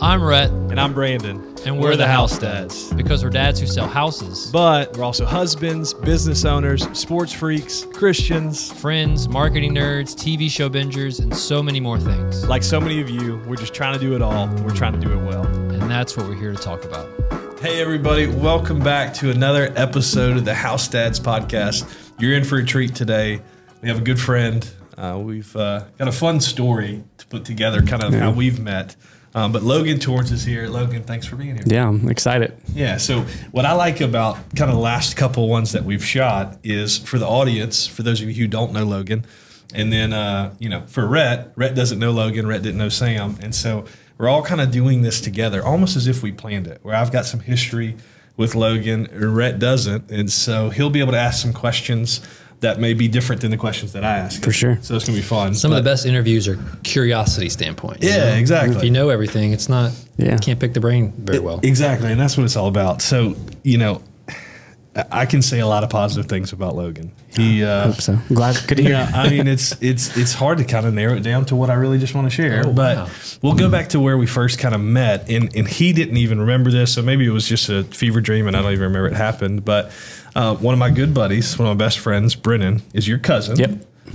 I'm Rhett, And I'm Brandon. and we're, the house dads because we're dads who sell houses, But we're also husbands, business owners, sports freaks, Christians. friends, marketing nerds, TV show bingers, and so many more things. Like so many of you, we're just trying to do it all. We're trying to do it well. And that's what we're here to talk about. Hey, everybody, welcome back to another episode of the House Dads Podcast. You're in for a treat today. We have a good friend. Uh, we've uh, got a fun story to put together, kind of how we've met. Um, but Logan Torrance is here. Logan, thanks for being here. Yeah, I'm excited. Yeah. So what I like about kind of the last couple ones that we've shot is for the audience, for those of you who don't know Logan, and then uh, you know for Rhett, Rhett doesn't know Logan, Rhett didn't know Sam, and so we're all kind of doing this together, almost as if we planned it. Where I've got some history with Logan, Rhett doesn't, and so he'll be able to ask some questions that may be different than the questions that I ask. For sure. So it's gonna be fun. Some of the best interviews are curiosity standpoint. you Yeah, know? exactly. If you know everything, it's not. Yeah. You can't pick the brain very well. Exactly, and that's what it's all about. So, you know, I- I can say a lot of positive things about Logan. He, uh, Hope so. Glad good to hear. yeah, I mean, it's it's it's hard to kind of narrow it down to what I really just want to share. Oh, but wow. we'll go back to where we first kind of met, and and he didn't even remember this, so maybe it was just a fever dream, and I don't even remember it happened. But uh, one of my good buddies, one of my best friends, Brennan, is your cousin. Yep.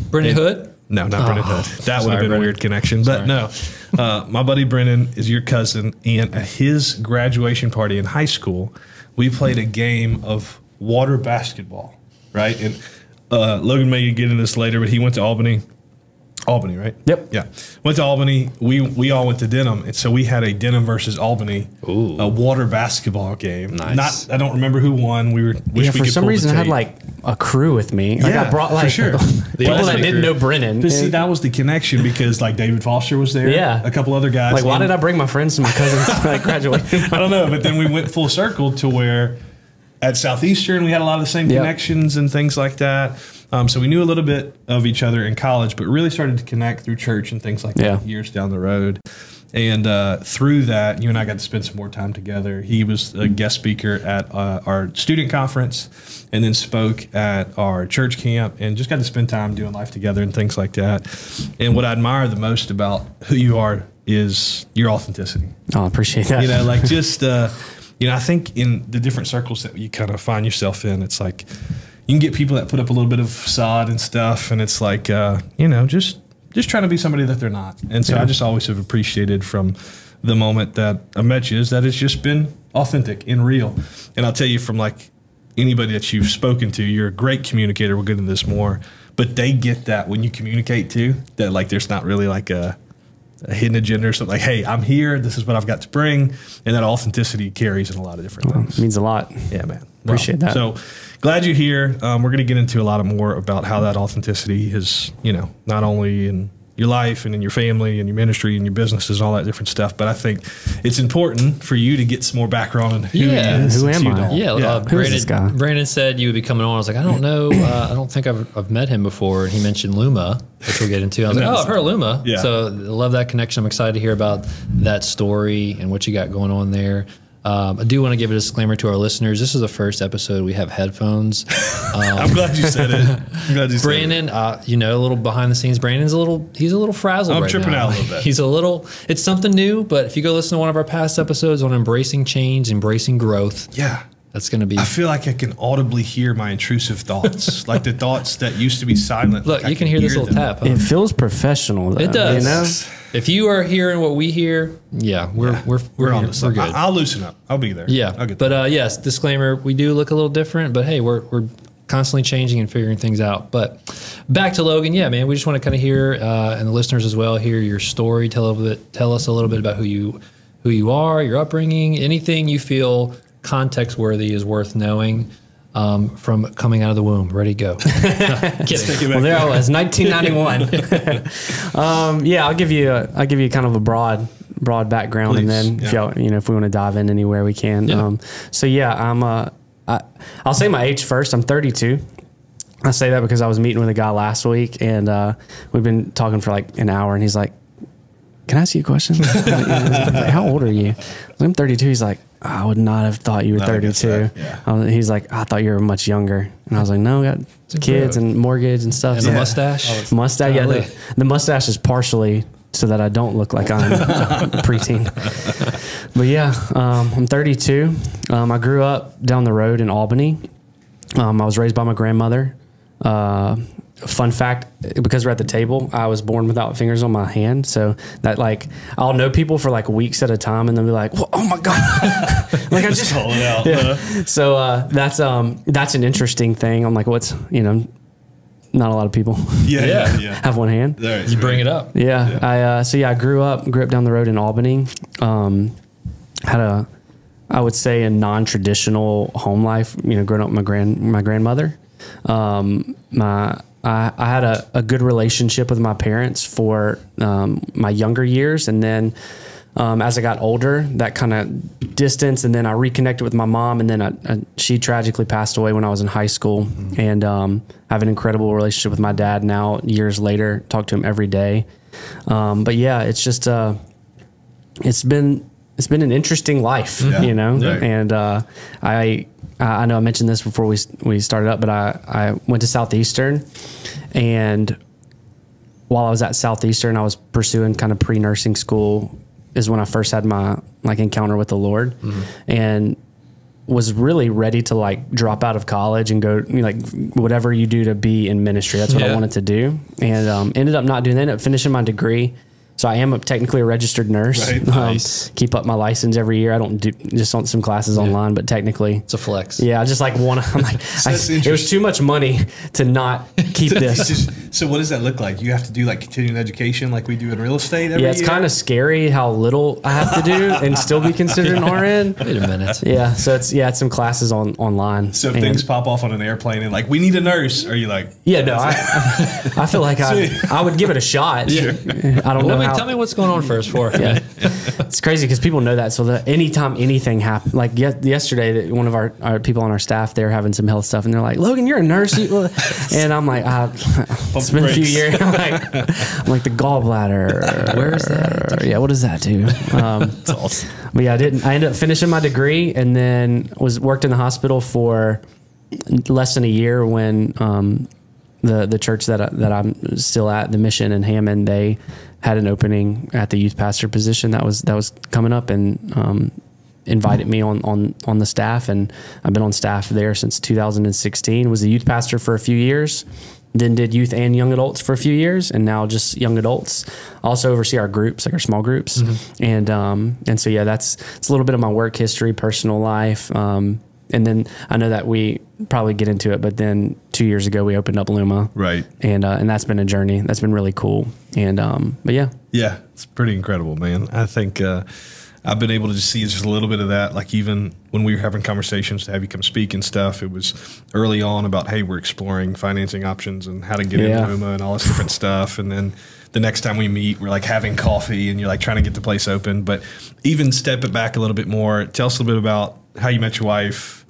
Brendan Hood. No, not Brennan Hood. That would have been Brennan. a weird connection. But no, uh, my buddy Brennan is your cousin, and at his graduation party in high school, we played a game of water basketball, right? And uh, Logan may get into this later, but he went to Albany. Albany, right? Yep. Yeah, went to Albany. We we all went to Denham, and so we had a Denham versus Albany Ooh. a water basketball game. Nice. Not I don't remember who won. We were wish yeah, we for could some pull reason I had like a crew with me. Like Yeah, I brought for like sure. people Albany that didn't know Brennan. But see, that was the connection because like David Foster was there. Yeah. a couple other guys. like why and- did I bring my friends to my cousin's like graduation? I don't know, but then we went full circle to where at Southeastern we had a lot of the same Yep. connections and things like that. Um, so we knew a little bit of each other in college, but really started to connect through church and things like Yeah. that years down the road. And uh, through that, you and I got to spend some more time together. He was a guest speaker at uh, our student conference and then spoke at our church camp and just got to spend time doing life together and things like that. And what I admire the most about who you are is your authenticity oh, I appreciate that. you know, like just uh, you know, I think in the different circles that you kind of find yourself in, it's like you can get people that put up a little bit of facade and stuff, and it's like uh, you know, just just trying to be somebody that they're not. And so I just always have appreciated from the moment that I met you is that it's just been authentic and real. And I'll tell you from like anybody that you've spoken to, you're a great communicator. We'll get into this more, but they get that when you communicate too, that like there's not really like a a hidden agenda or something like, hey, I'm here. This is what I've got to bring. And that authenticity carries in a lot of different things. It means a lot. Yeah, man. Appreciate that. So glad you're here. Um, we're going to get into a lot of more about how that authenticity is, you know, not only in your life and in your family and your ministry and your businesses and all that different stuff. But I think it's important for you to get some more background on who Yeah. he is. Who am you I? don't. Yeah, Yeah. Uh, Brandon, this guy? Brandon said you would be coming on. I was like, I don't know. Uh, I don't think I've, I've met him before. And he mentioned Luma, which we'll get into. I was like, oh, I've heard of Luma. Yeah. So I love that connection. I'm excited to hear about that story and what you got going on there. Um, I do want to give a disclaimer to our listeners. This is the first episode we have headphones. I'm glad you said it. I'm glad you said it. Brandon, uh, you know, a little behind the scenes. Brandon's a little, he's a little frazzled. I'm right tripping now. out a little bit. He's a little, it's something new, but if you go listen to one of our past episodes on embracing change, embracing growth, Yeah. that's going to be. I feel like I can audibly hear my intrusive thoughts, like the thoughts that used to be silent. Look, like you can hear this little them. tap. Huh? It feels professional. Though, It does. You know? If you are hearing what we hear, yeah, we're we're we're, We're on this. We're good. I'll loosen up. I'll be there. yeah, I'll get but uh, yes, disclaimer: we do look a little different, but hey, we're we're constantly changing and figuring things out. But back to Logan, yeah, man, we just want to kind of hear uh, and the listeners as well hear your story. Tell a bit, tell us a little bit about who you who you are, your upbringing, anything you feel context worthy is worth knowing. Um, from coming out of the womb, ready to go. Kidding. Well, there I was, 1991. um, yeah, I'll give you a, I'll give you kind of a broad broad background, and Please, then if y'all, you know, if we want to dive in anywhere, we can. Yeah. Um, so yeah, I'm uh, I, I'll say my age first. I'm 32. I say that because I was meeting with a guy last week, and uh, we've been talking for like an hour, and he's like, "Can I ask you a question?" Like, How old are you? I'm 32. He's like, I would not have thought you were No, 32. that, yeah. I was- he's like, I thought you were much younger. And I was like, no, I got kids and mortgage and stuff. And So- a mustache. Mustache, yeah. The, the mustache is partially so that I don't look like I'm a preteen. But yeah, um, I'm 32. Um, I grew up down the road in Albany. Um, I was raised by my grandmother. Uh, fun fact, because we're at the table, I was born without fingers on my hand. So that like, I'll know people for like weeks at a time and they'll be like, well, oh my God. like I just, Pull it out. yeah. So uh, that's um that's an interesting thing. I'm like, what's you know, not a lot of people Yeah, yeah, Yeah. yeah. have one hand. There, You bring it up. Yeah, I uh, so yeah, I grew up grew up down the road in Albany. Um, had a, I would say a non-traditional home life. You know, growing up with my grand my grandmother. Um, my I, I had a, a good relationship with my parents for um, my younger years, and then um, as I got older, that kind of distance, and then I reconnected with my mom, and then I, I, she tragically passed away when I was in high school, and um, I have an incredible relationship with my dad now. Years later, talk to him every day. Um, but yeah, it's just uh, it's been it's been an interesting life, Yeah. you know, Right. and uh, I I know I mentioned this before we we started up, but I I went to Southeastern, and while I was at Southeastern, I was pursuing kind of pre nursing school. Is when I first had my like encounter with the Lord, and was really ready to like drop out of college and go you know, like whatever you do to be in ministry. That's what I wanted to do, and um, ended up not doing that. Ended up finishing my degree. So I am a, technically a registered nurse. Right. Um, Nice. keep up my license every year. I don't do just on some classes online, but technically, It's a flex. yeah, I just like want to. I'm like, I, that's it was too much money to not keep this. just- so what does that look like? You have to do like continuing education like we do in real estate every Yeah, it's kind of scary how little I have to do and still be considered an RN. Wait a minute. Yeah, so it's yeah, it's some classes on online. So if And- things pop off on an airplane and like we need a nurse, are you like Yeah, no, I, I feel like I, I would give it a shot. Yeah. I don't Well, know wait, how. tell me what's going on first for yeah. it's crazy because people know that. So that anytime anything happened, like ye- yesterday, that one of our, our people on our staff, they're having some health stuff, and they're like, "Logan, you're a nurse," You- and I'm like, uh, "It's been a few years." I'm like, I'm like the gallbladder. Where is that? Yeah, what does that do? Um, But yeah, I didn't. I ended up finishing my degree, and then was worked in the hospital for less than a year when um, the the church that I, that I'm still at, the Mission in Hammond, they had an opening at the youth pastor position that was that was coming up, and um, invited me on on on the staff, and I've been on staff there since 2016. Was a youth pastor for a few years. Then did youth and young adults for a few years, and now just young adults. Also oversee our groups, like our small groups, and um, and so yeah, that's it's a little bit of my work history, personal life, um, and then I know that we probably get into it, but then two years ago we opened up Luma, Right. And uh, and that's been a journey. That's been really cool. And um, but yeah, Yeah, it's pretty incredible, man. I think uh, I've been able to just see just a little bit of that. Like even when we were having conversations to have you come speak and stuff, it was early on about hey, we're exploring financing options and how to get Yeah. into Luma and all this different stuff. And then the next time we meet, we're like having coffee and you're like trying to get the place open. But even step it back a little bit more. Tell us a little bit about how you met your wife.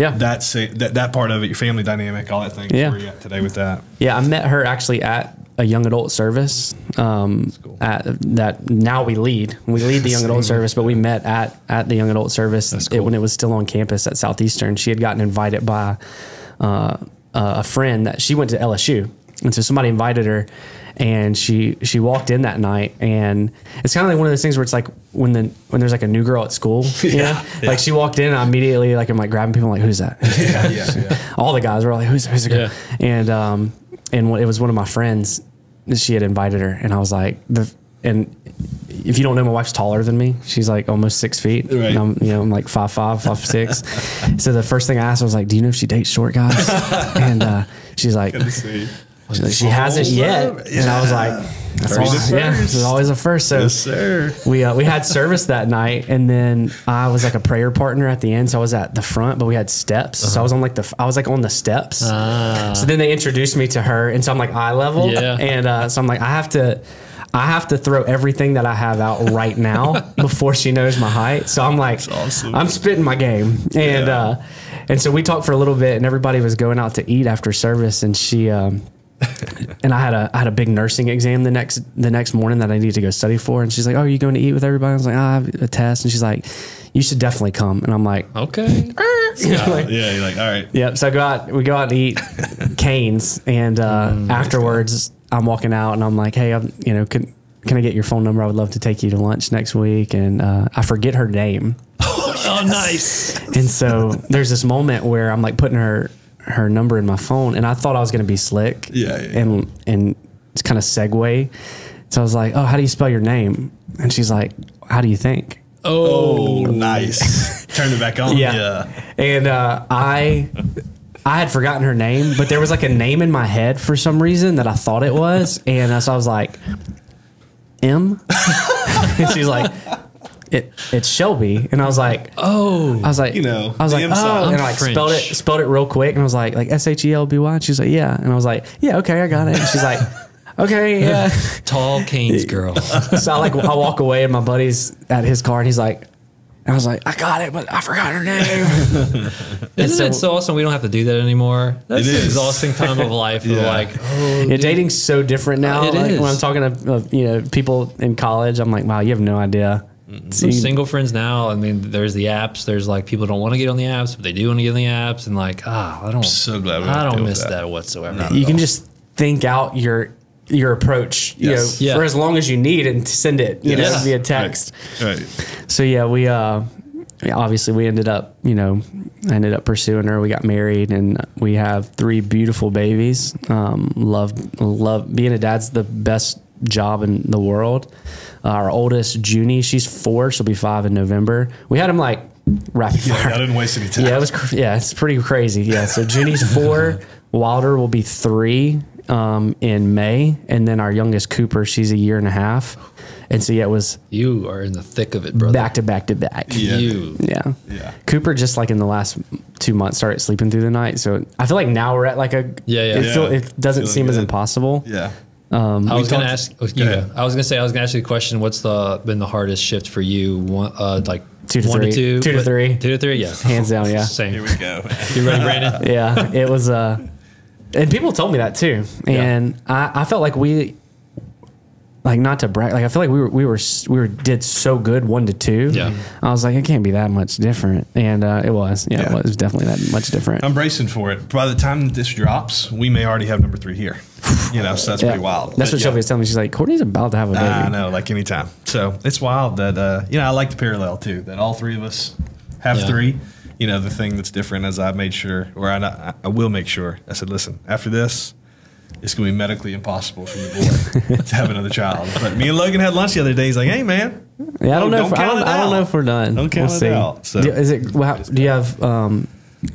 Yeah, That's it, that that part of it, your family dynamic, all that thing. Yeah. Where you at today with that? Yeah, I met her actually at a young adult service. Um, cool. at that now we lead. We lead the young adult service, but we met at at the young adult service it, when it was still on campus at Southeastern. She had gotten invited by uh, a friend that she went to LSU, and so somebody invited her. And she she walked in that night, and it's kind of like one of those things where it's like when the when there's like a new girl at school, you know, like she walked in, and I immediately like I'm like grabbing people, like who's that? Yeah, yeah, yeah. all the guys were like, "Who's who's the girl?" And um, and it was one of my friends. She had invited her, and I was like, the and if you don't know, my wife's taller than me. She's like almost six feet. Right. And I'm you know I'm like five five, five six. so the first thing I asked was like, "Do you know if she dates short guys?" and uh, she's like. She's like, "She hasn't yet." And I was like, "That's First yeah, there's always a first. So sir. we uh, we had service that night, and then I was like a prayer partner at the end. So I was at the front, but we had steps. So I was on like the I was like on the steps. So then they introduced me to her, and so I'm like eye level, Yeah. and uh, so I'm like I have to. I have to throw everything that I have out right now before she knows my height. So I'm like, awesome. I'm spitting my game, and Yeah. uh, and so we talked for a little bit, and everybody was going out to eat after service, and she. Um, and I had a I had a big nursing exam the next the next morning that I needed to go study for. And she's like, "Oh, are you going to eat with everybody?" I was like, "Ah, I have a test." And she's like, "You should definitely come." And I'm like, Okay. you know, like, Yeah, you're like, all right. Yep. So I go out, we go out and eat Canes, and uh, Mm, afterwards, I'm walking out, and I'm like, "Hey, I'm, you know, could can I get your phone number? I would love to take you to lunch next week. And uh, I forget her name. Oh, nice. And so there's this moment where I'm like putting her her number in my phone, and I thought I was going to be slick. Yeah, yeah, yeah. And and it's kind of segue. So I was like, "Oh, how do you spell your name?" And she's like, "How do you think?" Oh, nice. Turn it back on. Yeah. And uh, I I had forgotten her name, but there was like a name in my head for some reason that I thought it was, and uh, so I was like, "M," and she's like. It, it's Shelby, and I was like, Oh, I was like, You know, I was like, M oh, sound. and I like French. spelled it, spelled it real quick, and I was like, like S H E L B Y. And she's like, yeah, and I was like, yeah, okay, I got it. And she's like, okay, yeah. tall Canes girl. so I like, I walk away, and my buddy's at his car, and he's like, and I was like, I got it, but I forgot her name. Isn't so- it so awesome we don't have to do that anymore? That's It the is. exhausting time of life. Of Yeah. like, oh, yeah, dating's so different now. It like, is. When I'm talking to uh, you know people in college, I'm like, wow, you have no idea. Some single friends now. I mean, there's the apps. There's like people don't want to get on the apps, but they do want to get on the apps, and like, ah, I don't. so glad we don't I don't miss that. that, whatsoever. you can just think out your your approach, you know, Yeah. for as long as you need, and send it, you Yes. know, via text. Right. So yeah, we uh obviously we ended up, you know, I ended up pursuing her. We got married and we have three beautiful babies. Um love love being a dad's the best job in the world. Uh, our oldest Junie, she's 4, she'll be 5 in November. We had him like rapid Yeah, fire. I didn't waste any time. Yeah, it was. Yeah, it's pretty crazy. Yeah, so Junie's four, Wilder will be three um, in May, and then our youngest Cooper, she's a year and a half, and so yeah, it was You are in the thick of it, brother. back to back to back. Yeah. You. Yeah. Yeah. Cooper just like in the last two months started sleeping through the night, so I feel like now we're at like a Yeah, yeah. It, Yeah. feel, it doesn't Feeling seem as impossible. Yeah. Um, I was going to ask. Go Yeah. I was going to say. I was going to ask you a question. What's the been the hardest shift for you? One, uh, like Two to one three. to two, Two to three. two to three. Yeah, Hands down, yeah. Same. Here we go. You ready, Brandon? yeah, it was. Uh, and people told me that too, and I, I felt like we, like not to brag, like I feel like we were we were we were did so good one to two. Yeah. I was like, it can't be that much different, and uh, it was. Yeah, Yeah. it was definitely that much different. I'm bracing for it. By the time this drops, we may already have number three here. You know, so that's yeah. pretty wild. That's But what yeah. Shelby was telling me. She's like, Courtney's about to have a baby. I know, like anytime. So it's wild that uh, you know I like the parallel too. That all three of us have Yeah. three. You know, the thing that's different is I made sure, or I, I will make sure. I said, listen, after this, it's going to be medically impossible for your boy to have another child. But me and Logan had lunch the other day. He's like, hey man, Yeah, I don't know. don't if, I, count don't, I don't know if we're done. Don't count we'll it see. out, so. Do, is it? Well, how, do you have? Um,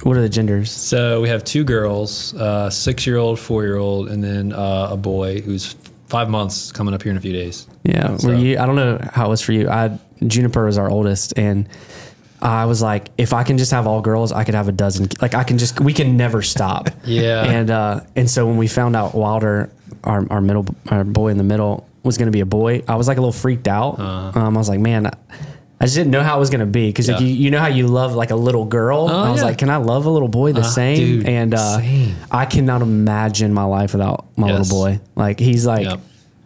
what are the genders? So we have two girls, uh, six year old, four year old, and then uh, a boy who's five months coming up here in a few days. Yeah, So- were you? I don't know how it was for you. I Juniper was our oldest, and I was like, if I can just have all girls, I could have a dozen. Like I can just, we can never stop. Yeah. And uh, and so when we found out Wilder, our our middle, our boy in the middle, was going to be a boy, I was like a little freaked out. Um, I was like, man. I, I just didn't know how it was going to be because like you, you know how you love like a little girl. Oh, I was yeah. like, can I love a little boy the Uh, same? dude, and uh, same. I cannot imagine my life without my Yes. little boy. Like he's like, Yep.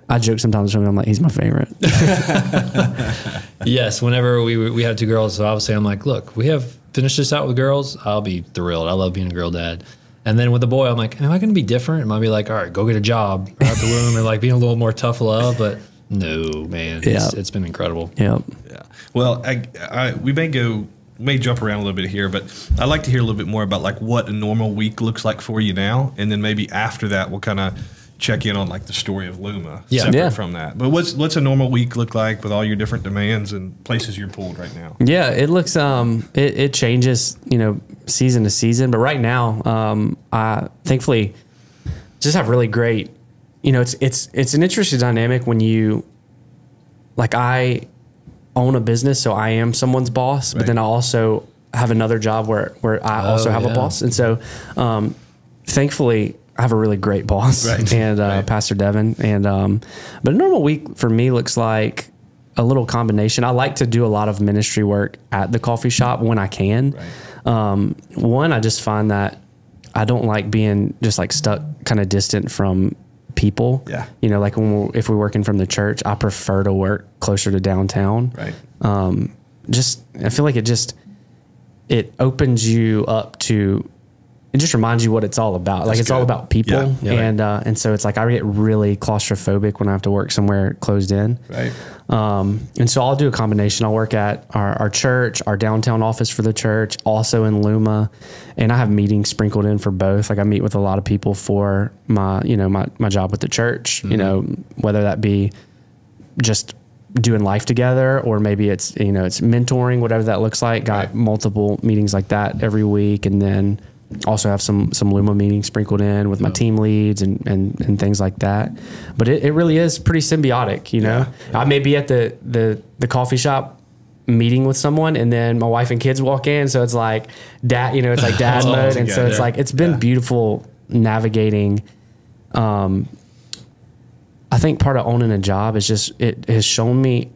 I joke sometimes with him. I'm like, he's my favorite. Yes, whenever we we had two girls, so obviously I'm like, look, we have finished this out with girls. I'll be thrilled. I love being a girl dad. And then with the boy, I'm like, am I going to be different? Am I be like, all right, go get a job out the womb and like being a little more tough love? But no, man, it's, Yeah. it's been incredible. yep. Yeah. Well, I, I, we may go, may jump around a little bit here, but I'd like to hear a little bit more about like what a normal week looks like for you now, and then maybe after that we'll kind of check in on like the story of Luma, Yeah. separate Yeah. from that. But what's what's a normal week look like with all your different demands and places you're pulled right now? Yeah, it looks um it, it changes, you know, season to season. But right now, um I thankfully just have really great you know, it's it's it's an interesting dynamic when you like I own a business, so I am someone's boss, but then I also have another job where where I also have yeah. a boss. And so um thankfully I have a really great boss Right. and uh, Right. Pastor Devin. And um, but a normal week for me looks like a little combination. I like to do a lot of ministry work at the coffee shop when I can. Um, one, I just find that I don't like being just like stuck kind of distant from people. Yeah. You know, like when we're, if we're working from the church, I prefer to work closer to downtown Right. um, just I feel like it just it opens you up to it just reminds you what it's all about. like it's all about people, Yeah, yeah. and uh, and so it's like I get really claustrophobic when I have to work somewhere closed in. Right. Um, and so I'll do a combination. I'll work at our, our church, our downtown office for the church, also in Luma, and I have meetings sprinkled in for both. Like I meet with a lot of people for my, you know, my, my job with the church, you know, whether that be just doing life together or maybe it's, you know, it's mentoring, whatever that looks like. Got Right. multiple meetings like that every week. And then also have some, some Luma meetings sprinkled in with my team leads and, and, and things like that. But it, it really is pretty symbiotic, you know, I may be at the, the, the coffee shop meeting with someone and then my wife and kids walk in. So it's like dad, you know, it's like dad mode. And so it's like, it's been Yeah. beautiful navigating, um, I think part of owning a job is just it has shown me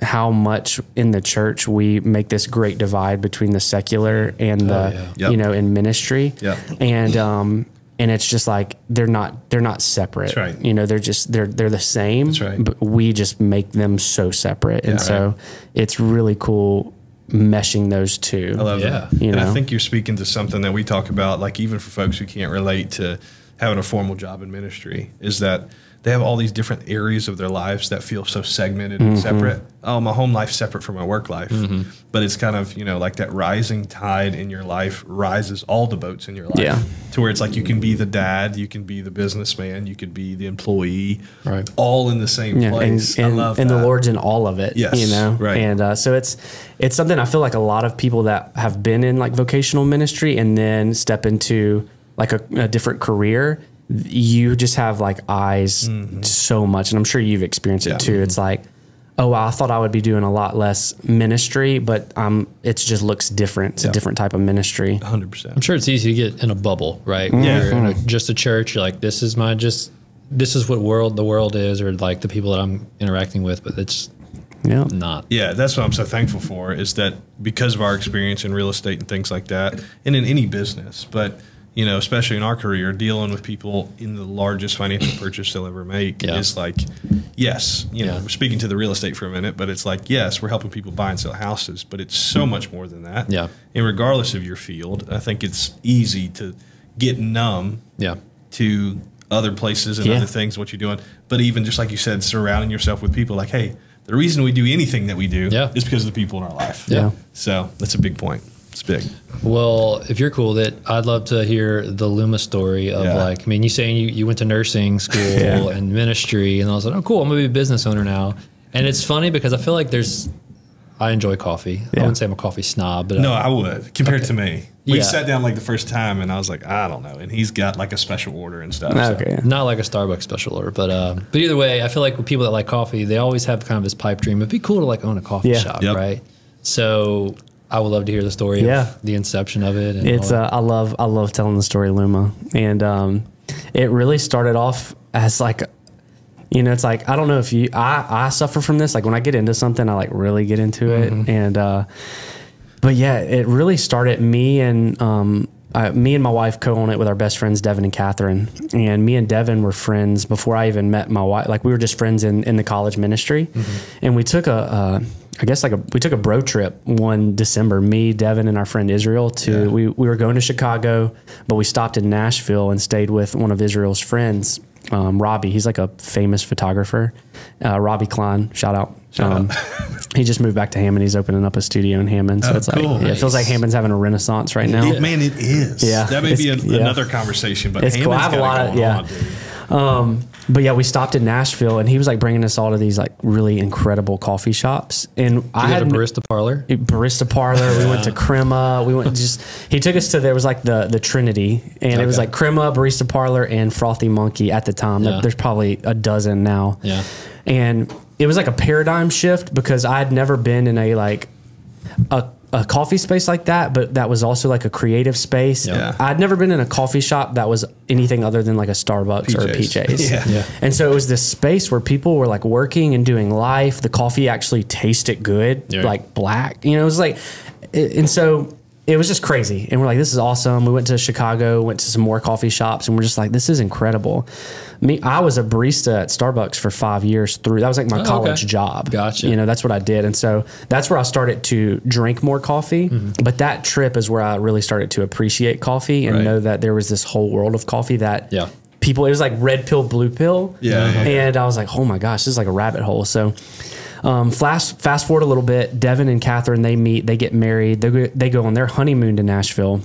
how much in the church we make this great divide between the secular and the yeah. Yep. you know in ministry. Yep. And um and it's just like they're not they're not separate. That's right. You know, they're just they're they're the same. That's right. But we just make them so separate. and Yeah. so it's really cool meshing those two. I love Yeah. that. You and know? I think you're speaking to something that we talk about, like even for folks who can't relate to having a formal job in ministry, is that they have all these different areas of their lives that feel so segmented Mm-hmm. and separate. Oh, my home life's separate from my work life. But it's kind of, you know, like that rising tide in your life rises all the boats in your life. Yeah. To where it's like you can be the dad, you can be the businessman, you could be the employee, Right. all in the same Yeah, and, place. and, I love and that. the Lord's in all of it. Yes, you know, right. And uh, so it's it's something I feel like a lot of people that have been in like vocational ministry and then step into like a, a different career, you just have like eyes so much, and I'm sure you've experienced it Mm-hmm. Too. It's like. Oh, I thought I would be doing a lot less ministry, but um, it just looks different. It's a different type of ministry. 100%. I'm sure it's easy to get in a bubble, right? When You're in a, just a church. You're like, this is my just, this is what world the world is, or like the people that I'm interacting with, but it's Yeah, not. Yeah, that's what I'm so thankful for is that because of our experience in real estate and things like that, and in any business, but you know, especially in our career, dealing with people in the largest financial purchase they'll ever make Yeah. is like, yes, you know, Yeah. we're speaking to the real estate for a minute, but it's like, yes, we're helping people buy and sell houses, but it's so much more than that. Yeah. And regardless of your field, I think it's easy to get numb Yeah. to other places and Yeah. other things, what you're doing. But even just like you said, surrounding yourself with people like, hey, the reason we do anything that we do Yeah. is because of the people in our life. Yeah. So that's a big point. It's big. Well, if you're cool with it, I'd love to hear the Luma story of Yeah. like, I mean, you saying you, you went to nursing school Yeah. and ministry, and I was like, oh, cool, I'm gonna be a business owner now. And it's funny because I feel like there's, I enjoy coffee. I wouldn't say I'm a coffee snob, but No, I, I would compared to me. We Yeah. sat down like the first time, and I was like, I don't know. And he's got like a special order and stuff. so- okay. not like a Starbucks special order, but uh, but either way, I feel like with people that like coffee, they always have kind of this pipe dream. It'd be cool to like own a coffee Yeah. shop, Yep. right? So I would love to hear the story Yeah. of the inception of it. And It's uh, I love I love telling the story Luma, and um, it really started off as like, you know, it's like I don't know if you I I suffer from this. Like when I get into something, I like really get into it, and uh, but yeah, it really started me and um. Uh, me and my wife co-own it with our best friends Devin and Catherine, and me and Devin were friends before I even met my wife. Like we were just friends in, in the college ministry, and we took a, uh, I guess like a we took a bro trip one December. Me, Devin, and our friend Israel to we we were going to Chicago, but we stopped in Nashville and stayed with one of Israel's friends, um, Robbie. He's like a famous photographer, uh, Robbie Klein. Shout out. Shout Um, he just moved back to Hammond. He's opening up a studio in Hammond, so Oh, it's like cool. yeah, it feels like Hammond's having a renaissance right now. It- man, it is. Yeah. That may be It's- an, yeah. another conversation, but It's cool. I Hammond's have a lot it of- going yeah. on, dude. Um, but yeah, we stopped in Nashville, and he was like bringing us all to these like really incredible coffee shops. And I had a barista parlor. barista parlor. We went to Crema. We went just. He took us to there was like the the Trinity, and it was like Crema, barista parlor, and Frothy Monkey at the time. Yeah. There's probably a dozen now. Yeah. and it was like a paradigm shift because I'd never been in a like a a coffee space like that, but that was also like a creative space. Yeah. I'd never been in a coffee shop that was anything other than like a Starbucks or a PJs. PJs. Yeah. Yeah. And so it was this space where people were like working and doing life. The coffee actually tasted good, Yeah. like black. You know, it was like, and so it was just crazy. And we're like, this is awesome. We went to Chicago, went to some more coffee shops, and we're just like, this is incredible. Me, I was a barista at Starbucks for five years through. That was like my Oh, college okay. job. Gotcha. You know, that's what I did. And so that's where I started to drink more coffee. Mm-hmm. But that trip is where I really started to appreciate coffee and Right. know that there was this whole world of coffee that Yeah. people, it was like red pill, blue pill. Yeah. And I was like, oh my gosh, this is like a rabbit hole. So, um, fast fast forward a little bit. Devin and Catherine they meet, they get married, they go, they go on their honeymoon to Nashville.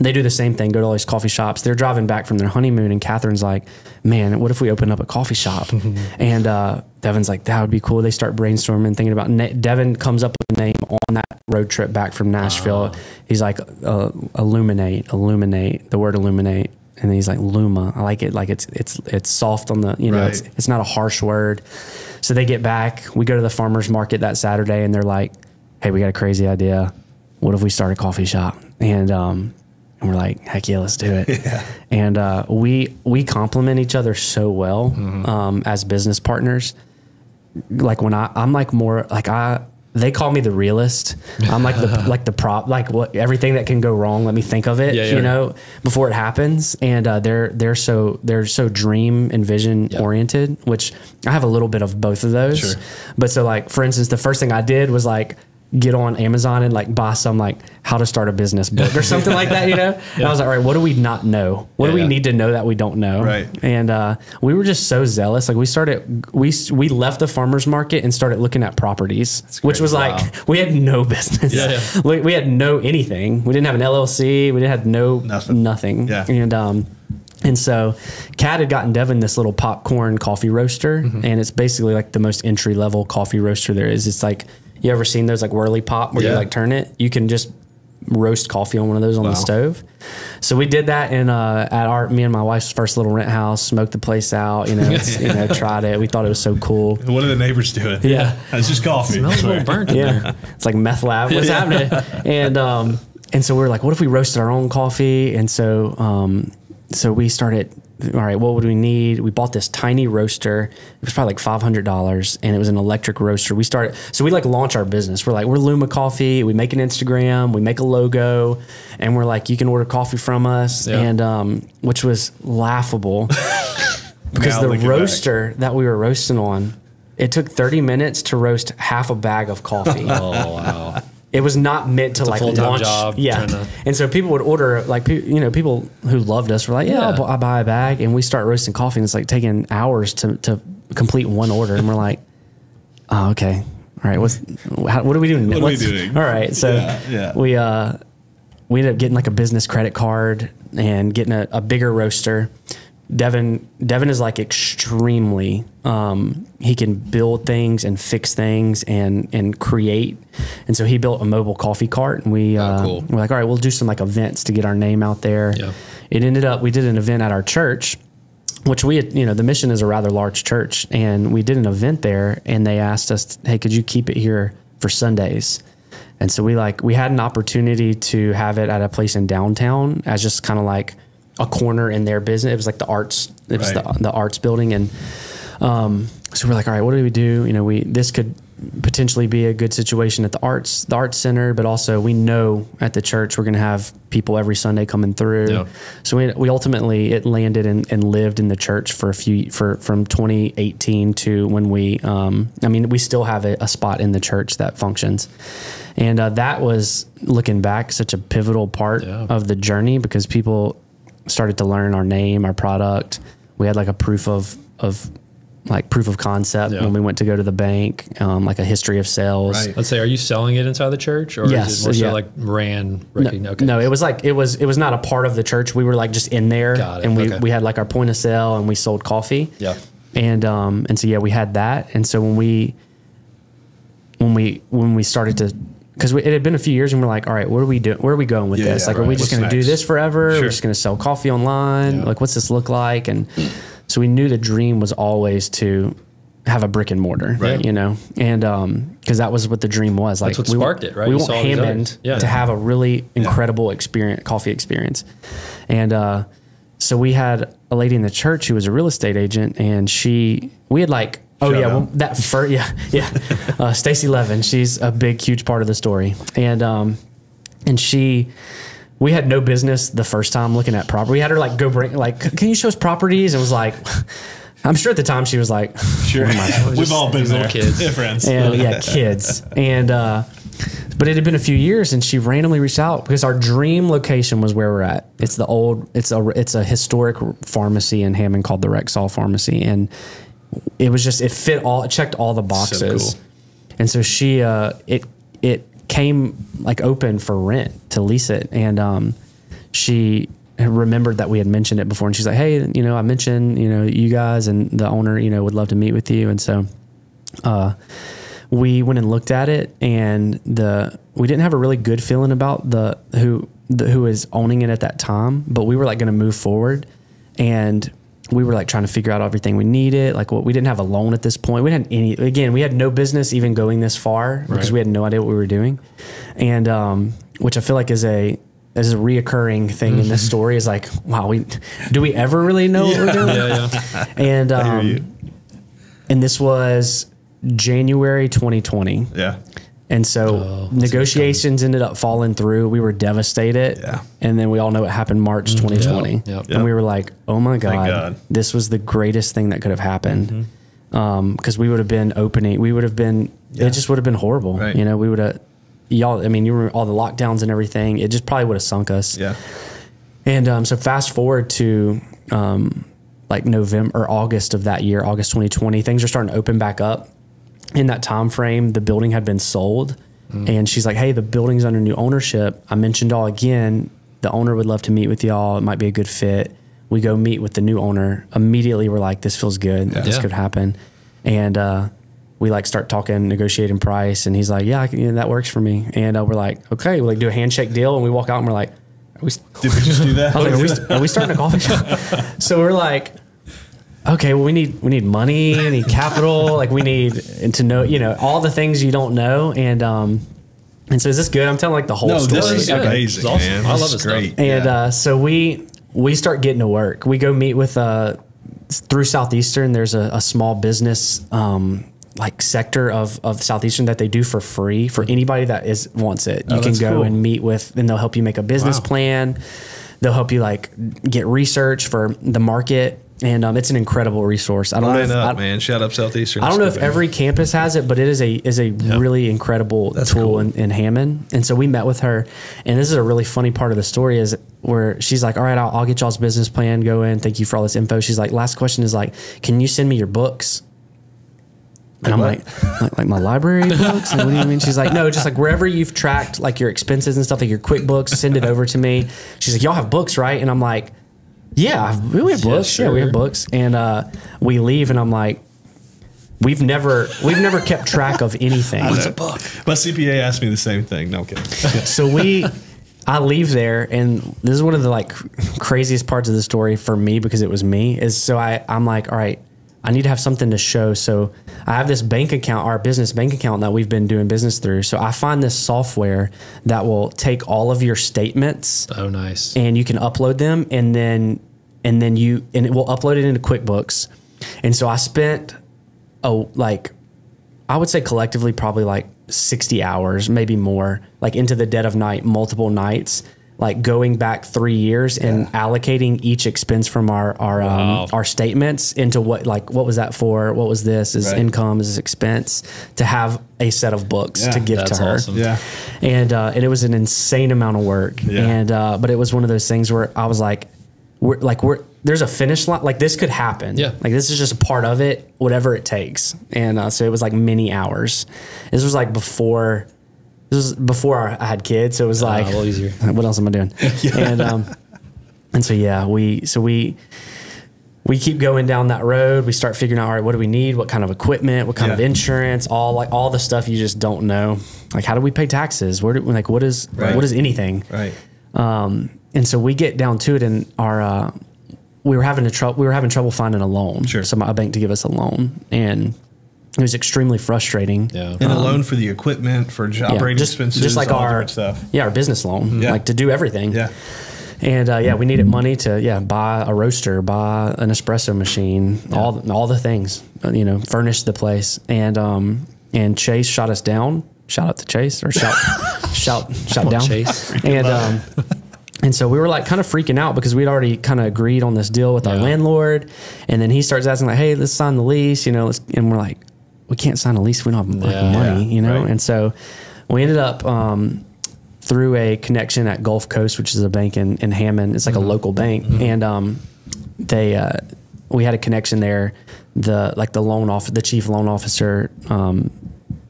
They do the same thing, go to all these coffee shops. They're driving back from their honeymoon, and Catherine's like, "Man, what if we open up a coffee shop?" and uh, Devin's like, "That would be cool." They start brainstorming, thinking about. Na- Devin comes up with a name on that road trip back from Nashville. He's like, uh, "Illuminate, illuminate." The word illuminate, and then he's like, "Luma." I like it. Like it's it's it's soft on the you know, it's it's not a harsh word. So they get back. We go to the farmers market that Saturday, and they're like, "Hey, we got a crazy idea. What if we start a coffee shop?" And um, and we're like, "Heck yeah, let's do it." And uh, we we complement each other so well um, as business partners. Like when I I'm like more like I. They call me the realist. I'm like the like the prop, like what everything that can go wrong. Let me think of it, Yeah, yeah. you know, before it happens. And uh, they're they're so they're so dream and vision oriented, which I have a little bit of both of those. Sure. But so like for instance, the first thing I did was like get on Amazon and like buy some like how to start a business book or something like that, you know? And I was like, all right, what do we not know? What do we yeah. need to know that we don't know? Right. And uh, we were just so zealous. Like we started, we we left the farmers market and started looking at properties, which was like we had no business. Yeah, yeah. We, we had no anything. We didn't have an LLC. We didn't have no Nothing. nothing. Yeah. And um, and so Kat had gotten Devin this little popcorn coffee roaster, Mm-hmm. and it's basically like the most entry level coffee roaster there is. It's like you ever seen those like Whirley Pop where you like turn it? You can just roast coffee on one of those on the stove. So we did that in uh, at our me and my wife's first little rent house. Smoked the place out. You know, it's, you know, tried it. We thought it was so cool. What are the neighbors doing? Yeah. It's just coffee. Smells a little burnt. Yeah, it's like meth lab. What's happening? And um, and so we were like, what if we roasted our own coffee? And so um, so we started. All right, what would we need? We bought this tiny roaster. It was probably like five hundred dollars, and it was an electric roaster. We started, so we like launch our business. We're like, we're Luma Coffee. We make an Instagram. We make a logo, and we're like, you can order coffee from us, Yeah. and um, which was laughable because the looking back. roaster that we were roasting on, it took thirty minutes to roast half a bag of coffee. Oh wow. It was not meant to like full-time launch. job, yeah, to- and so people would order like you know people who loved us were like, yeah, Yeah. I'll, I'll buy a bag, and we start roasting coffee, and it's like taking hours to to complete one order, and we're like, oh okay, all right, what's how, what are we doing? What are we doing? All right, so Yeah, yeah. we uh we ended up getting like a business credit card and getting a, a bigger roaster. Devin Devin is like extremely um, he can build things and fix things and and create. And so he built a mobile coffee cart and we uh, cool. we're like all right, we'll do some like events to get our name out there. Yeah. It ended up we did an event at our church which we had, you know, the mission is a rather large church, and we did an event there, and they asked us, "Hey, could you keep it here for Sundays?" And so we like we had an opportunity to have it at a place in downtown as just kind of like a corner in their business. It was like the arts, it was Right. the, the arts building, and um, so we're like, all right, what do we do? You know, we this could potentially be a good situation at the arts, the arts center, but also we know at the church we're going to have people every Sunday coming through. Yeah. So we, we ultimately it landed and, and lived in the church for a few for from 2018 to when we um, I mean we still have a, a spot in the church that functions, and uh, that was looking back such a pivotal part Yeah. of the journey because people started to learn our name, our product. We had like a proof of of like proof of concept Yeah. when we went to go to the bank, um, like a history of sales. Right. Let's say, are you selling it inside the church, or Yes, is it more so yeah. like ran? No, okay. no, it was like it was it was not a part of the church. We were like just in there, Got it, and we okay. we had like our point of sale, and we sold coffee. Yeah. and um and so yeah, we had that, and so when we when we when we started to because it had been a few years, and we're like, all right, what are we doing? Where are we going with Yeah, this? yeah, like, are we just going to do this forever? Sure. We're just going to sell coffee online. Like, what's this look like? And so we knew the dream was always to have a brick and mortar, Right. you know, and um because that was what the dream was. Like, what we sparked want- it, right? We You want Hammond. Yeah. to have a really incredible experience, coffee experience, and uh, so we had a lady in the church who was a real estate agent, and she we had like. Oh Shout yeah, well, that first yeah yeah, uh, Stacy Levin. She's a big, huge part of the story, and um, and she. We had no business the first time looking at property. We had her like go bring like, can you show us properties? And was like, I'm sure at the time she was like, Sure. We've all been there. kids. Yeah, friends. and yeah, kids. And uh, but it had been a few years, and she randomly reached out because our dream location was where we're at. It's the old. It's a it's a historic pharmacy in Hammond called the Rexall Pharmacy, and it was just it fit all it checked all the boxes. cool. And so she uh, it it came like open for rent to lease it, and um, she remembered that we had mentioned it before, and she's like, "Hey, you know, I mentioned you know you guys and the owner, you know, would love to meet with you," and so uh, we went and looked at it, and the we didn't have a really good feeling about the who the, who was owning it at that time, but we were like going to move forward, and we were like trying to figure out everything we needed. Like what we didn't have a loan at this point. We didn't any again. We had no business even going this far because we had no idea what we were doing, and um, which I feel like is a is a reoccurring thing in this story. Is like, wow, we do we ever really know what we're doing? Yeah, yeah. And um, and this was January 2020. Yeah. And so negotiations ended up falling through. We were devastated. Yeah. And then we all know what happened March 2020. Yep, yep. And we were like, oh my God, God. this was the greatest thing that could have happened. Because we would have been opening, we would have been, it just would have been horrible. Right. You know, we would have, y'all, I mean, you were all the lockdowns and everything. It just probably would have sunk us. Yeah. And um, so fast forward to um, like November or August of that year, August 2020, things are starting to open back up. In that time frame, the building had been sold, and she's like, "Hey, the building's under new ownership. I mentioned all again. The owner would love to meet with y'all. It might be a good fit." We go meet with the new owner. Immediately, we're like, "This feels good. This Yeah. could happen." And uh, we like start talking, negotiating price, and he's like, "Yeah, I can, yeah that works for me." And uh, we're like, "Okay." We like do a handshake deal, and we walk out, and we're like, "Are we?" Did we just do that? I was like, are we, are we starting a coffee shop? so we're like, okay, well, we need we need money, we need capital, like we need and to know, you know, all the things you don't know, and um, and so is this good? I'm telling like the whole no, story. this is good. amazing, This is awesome. man. I love This this is stuff. great. And Yeah. uh, so we we start getting to work. We go meet with uh through Southeastern. There's a, a small business um like sector of of Southeastern that they do for free for anybody that is wants it. You Oh, can go cool. and meet with, and they'll help you make a business Wow. plan. They'll help you like get research for the market, and um, it's an incredible resource. I don't know. If, up, I, man. Shout out Southeastern. I don't know if every campus has it, but it is a is a really incredible That's tool cool. in, in Hammond. And so we met with her, and this is a really funny part of the story is where she's like, "All right, I'll, I'll get y'all's business plan going. Thank you for all this info." She's like, "Last question is like, can you send me your books?" And I'm like, like, like my library books? Like, what do you mean? She's like, no, just like wherever you've tracked like your expenses and stuff, like your QuickBooks, send it over to me. She's like, y'all have books, right? And I'm like, yeah, we have books. Yeah, we have books. And uh, we leave, and I'm like, we've never we've never kept track of anything. What's a book? My CPA asked me the same thing. No I'm kidding. So we, I leave there, and this is one of the like craziest parts of the story for me because it was me. Is so I I'm like, all right, I need to have something to show. So I have this bank account, our business bank account that we've been doing business through. So I find this software that will take all of your statements Oh, nice. and you can upload them and then and then you and it will upload it into QuickBooks. And so I spent oh like I would say collectively probably like 60 hours, maybe more, like into the dead of night, multiple nights, like going back 3 years and allocating each expense from our our Wow. um, our statements into what like what was that for? What was this? Is Right. income? Is expense? To have a set of books Yeah, to give That's to her awesome. yeah. and uh, and it was an insane amount of work. Yeah. And uh, but it was one of those things where I was like, we're like we're there's a finish line. Like this could happen. Yeah. Like this is just a part of it, whatever it takes. And uh, so it was like many hours. This was like before. This was before I had kids, so it was like a little easier. What else am I doing? And um, and so yeah, we so we we keep going down that road. We start figuring out, all right, what do we need? What kind of equipment? What kind of insurance? All like all the stuff you just don't know. Like how do we pay taxes? Where do like what is Right. what is anything? Right. Um, and so we get down to it, and our uh, we were having a trouble. We were having trouble finding a loan. Sure. So my bank to give us a loan, and it was extremely frustrating. Yeah. And a loan for the equipment, for Yeah, operating just, expenses, just like all our different stuff. yeah our business loan, Yeah. like to do everything. Yeah. And uh, yeah, we needed money to yeah buy a roaster, buy an espresso machine, all the, all the things, uh, you know, furnish the place. And um and Chase shot us down. Shout out to Chase or shout shout shout down Chase. and um, and so we were like kind of freaking out because we'd already kind of agreed on this deal with our landlord, and then he starts asking like, "Hey, let's sign the lease," you know, let's, and we're like, "We can't sign a lease if we don't have like, Yeah. money," Yeah, you know, right. and so we ended up. Um, through a connection at Gulf Coast, which is a bank in, in Hammond, it's like a local bank, and um, they uh, we had a connection there. The like the loan off the chief loan officer. Um,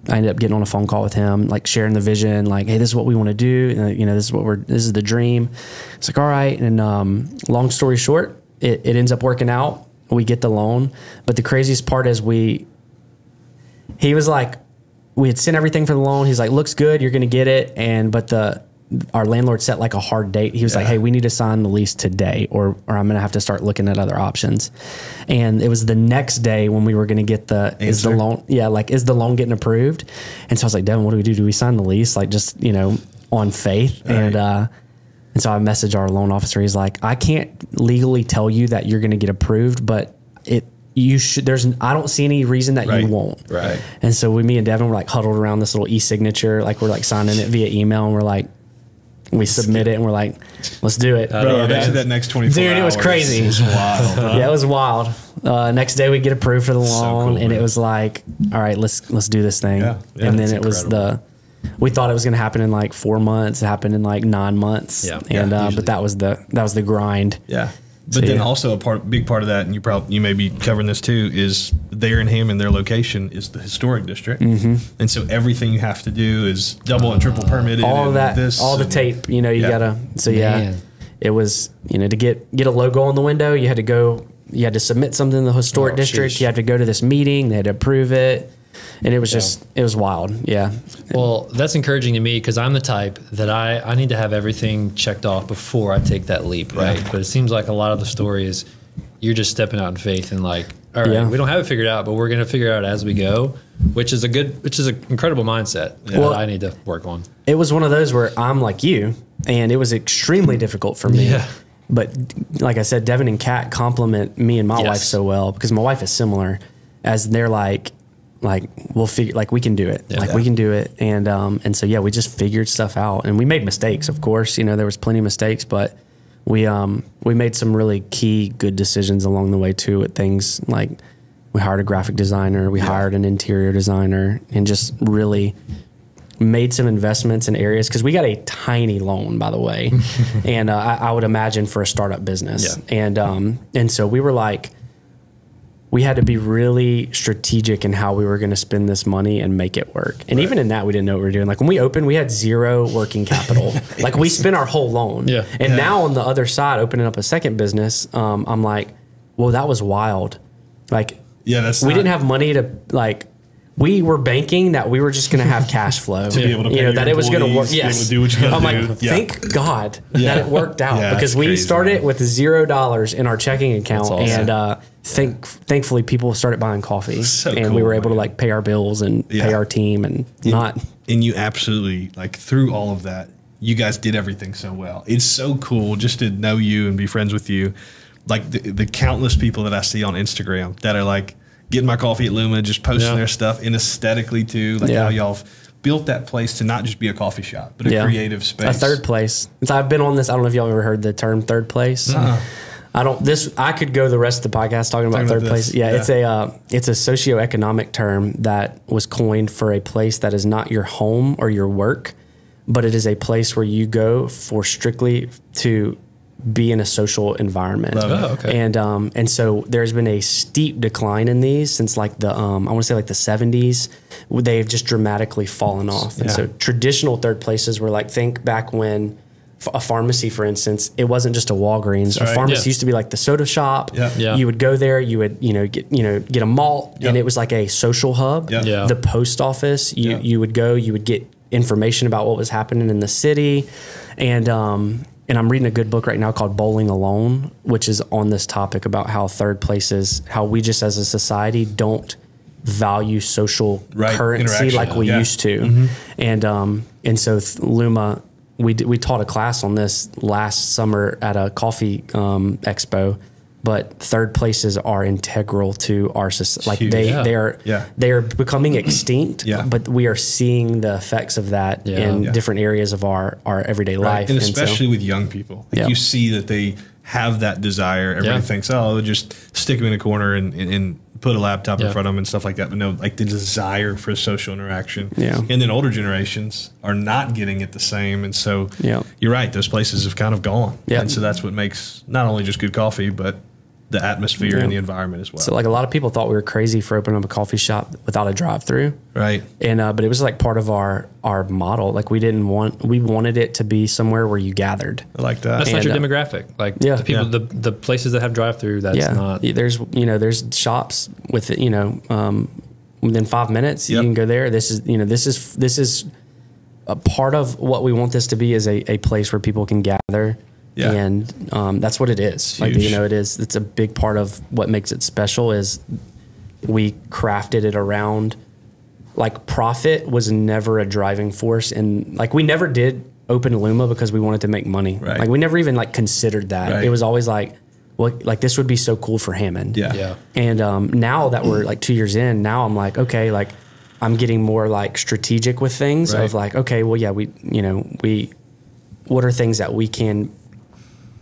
I ended up getting on a phone call with him, like sharing the vision, like, hey, this is what we want to do. And, you know, this is what we're, this is the dream. It's like, all right. And um, long story short, it, it ends up working out. We get the loan. But the craziest part is we, he was like, we had sent everything for the loan. He's like, looks good. You're going to get it. And, but the, our landlord set like a hard date. He was like, "Hey, we need to sign the lease today, or or I'm gonna have to start looking at other options." And it was the next day when we were gonna get the is the loan yeah like is the loan getting approved? And so I was like, "Devin, what do we do? Do we sign the lease like just you know on faith?" And uh, and so I messaged our loan officer. He's like, "I can't legally tell you that you're gonna get approved, but it." You should. There's. I don't see any reason that Right. you won't. Right. And so we, me and Devin, were like huddled around this little e-signature, like we're like signing it via email, and we're like, we submit it, and we're like, let's do it. Bro, I bet that next 24 Dude, it was hours crazy. is wild. yeah, it was wild. Uh, next day we get approved for the loan, cool, and it was like, all right, let's let's do this thing. Yeah, yeah, and then that's it was the. We thought it was going to happen in like four months. It happened in like nine months. Yeah. and Yeah, uh, but that was the that was the grind. Yeah. But So, then yeah. also a part, big part of that, and you probably you may be covering this too, is there in Hammond, their location is the historic district, mm-hmm. and so everything you have to do is double and triple permitted. all of and that, this all the tape. You know, you Yeah. gotta. So yeah, Man. it was you know to get get a logo on the window, you had to go. You had to submit something to the historic Oh, district. sheesh. You had to go to this meeting. They had to approve it, and it was just it was wild. Yeah, Well, that's encouraging to me because I'm the type that I, I need to have everything checked off before I take that leap, right? But it seems like a lot of the story is you're just stepping out in faith and like, all right, Yeah. we don't have it figured out, but we're going to figure it out as we go, which is a good, which is an incredible mindset Well- that I need to work on. it was one of those where I'm like you, and it was extremely difficult for me. Yeah. But like I said, Devin and Kat complement me and my Yes. wife so well because my wife is similar, as they're like, like we'll figure, like we can do it, like we can do it, and um and so yeah, we just figured stuff out, and we made mistakes, of course. You know, there was plenty of mistakes, but we um we made some really key good decisions along the way too. With things like we hired a graphic designer, we hired an interior designer, and just really made some investments in areas because we got a tiny loan, by the way, and uh, I, I would imagine for a startup business, Yeah. and um, and so we were like, we had to be really strategic in how we were going to spend this money and make it work. And even in that, we didn't know what we were doing. Like when we opened, we had zero working capital. like we spent our whole loan. Yeah. And now on the other side, opening up a second business, um, I'm like, well, that was wild. Like Yeah, that's we not- didn't have money to like. We were banking that we were just going to have cash flow to be able to you know that it was going to work. employees, be able Yes, to do what you I'm do. like, Yeah. thank God Yeah. that it worked out Yeah, because we crazy, started man. with zero dollars in our checking account, awesome. and uh, thank thankfully people started buying coffee, So and we were able to like pay our bills and pay our team, and not and you absolutely like through all of that you guys did everything so well it's so cool just to know you and be friends with you like the, the countless people that i see on instagram that are like getting my coffee at luma just posting Yeah. their stuff and aesthetically too like Yeah. how y'all built that place to not just be a coffee shop but a Yeah. creative space A third place. So I've been on this. I don't know if y'all ever heard the term third place. I don't. This I could go the rest of the podcast talking about. Talking third about place. Yeah, yeah. it's a uh, it's a socioeconomic term that was coined for a place that is not your home or your work, but it is a place where you go for strictly to be in a social environment. Oh, okay. And um, and so there's been a steep decline in these since like the um, I want to say like the 70s. They've just dramatically fallen off. And Yeah. so traditional third places were like think back when a pharmacy, for instance, it wasn't just a Walgreens. right. A pharmacy Yeah. used to be like the soda shop. Yeah. Yeah. You would go there, you would you know get you know get a malt, and it was like a social hub. Yep. Yeah. The post office, you Yeah. you would go, you would get information about what was happening in the city, and um and I'm reading a good book right now called Bowling Alone, which is on this topic about how third places, how we just as a society don't value social Right. currency like we Yeah. used to, and um and so th- Luma. We, we taught a class on this last summer at a coffee um, expo but third places are integral to our society. Like they Yeah. they are Yeah. they are becoming extinct. Yeah. But we are seeing the effects of that Yeah. in Yeah. different areas of our our everyday life, and so- especially with young people. Like Yeah. you see that they have that desire. Everybody Yeah. thinks, oh, they'll just stick them in a corner and, and, and put a laptop Yeah. in front of them and stuff like that. But no, like the desire for social interaction. Yeah. And then older generations are not getting it the same. And so Yeah. you're right. Those places have kind of gone. Yeah. And so that's what makes not only just good coffee, but the atmosphere Yeah. and the environment as well. So like a lot of people thought we were crazy for opening up a coffee shop without a drive through. right. And uh, but it was like part of our our model. Like we didn't want we wanted it to be somewhere where you gathered. I like that. That's not your uh, demographic. Like yeah. the people, Yeah. the the places that have drive through. That's yeah. not. There's you know there's shops with. You know um, within five minutes Yep. you can go there. This is you know this is this is a part of what we want this to be is a, a place where people can gather. Yeah. And um, that's what it is. Like you know, it is. It's a big part of what makes it special. Is we crafted it around like profit was never a driving force and like we never did open luma because we wanted to make money Right. like we never even like considered that Right. it was always like well like this would be so cool for hammond Yeah. Yeah. and um, now that we're like two years in now i'm like okay like i'm getting more like strategic with things Right. of like okay well yeah we you know we what are things that we can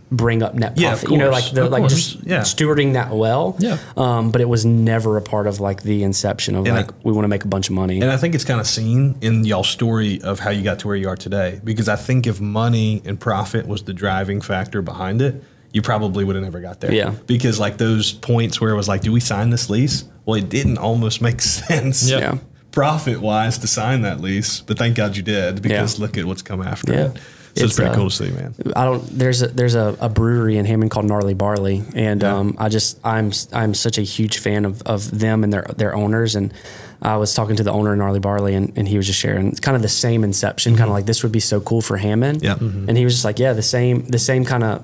bring up net Yeah, of profit you know like the Of like course. just Yeah. stewarding that well Yeah. um, but it was never a part of like the inception of And like I- we want to make a bunch of money And I think it's kind of seen in y'all story of how you got to where you are today. Because I think if money and profit was the driving factor behind it, you probably would have never got there. Yeah. Because like those points where it was like, do we sign this lease? Well, it didn't almost make sense. Yeah. Yeah. Profit wise to sign that lease, but thank God you did because Yeah. look at what's come after Yeah. it. So it's, It's, pretty uh, cool to see, man. I don't. There's a there's a, a brewery in Hammond called Gnarly Barley, and Yeah. um, I just I'm I'm such a huge fan of, of them and their their owners. And I was talking to the owner of Gnarly Barley, and, and he was just sharing it's kind of the same inception, kind of like this would be so cool for Hammond. Yeah. Mhm. And he was just like, yeah, the same the same kind of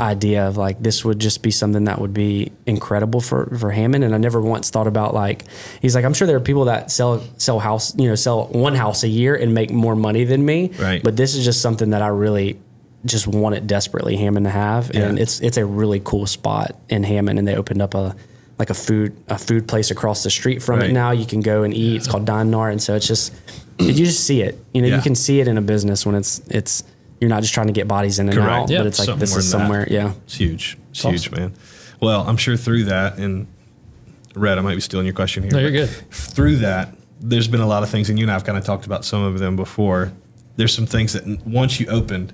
idea of like this would just be something that would be incredible for for Hammond. And I never once thought about like he's like I'm sure there are people that sell sell house you know sell one house a year and make more money than me. Right. but this is just something that I really just want it desperately Hammond to have. And it's it's a really cool spot in Hammond and they opened up a like a food a food place across the street from Right. it now. You can go and eat. It's called Dinar and so it's just you just see it. You know Yeah. you can see it in a business when it's it's you're not just trying to get bodies in and Correct. out Yeah. but it's like Something this is than that. somewhere yeah It's huge. It's Awesome. huge, man. Well, I'm sure through that, and Rhett, I might be stealing your question here. No, you're good. Through that, there's been a lot of things, and you and I have kind of talked about some of them before. There's some things that once you opened,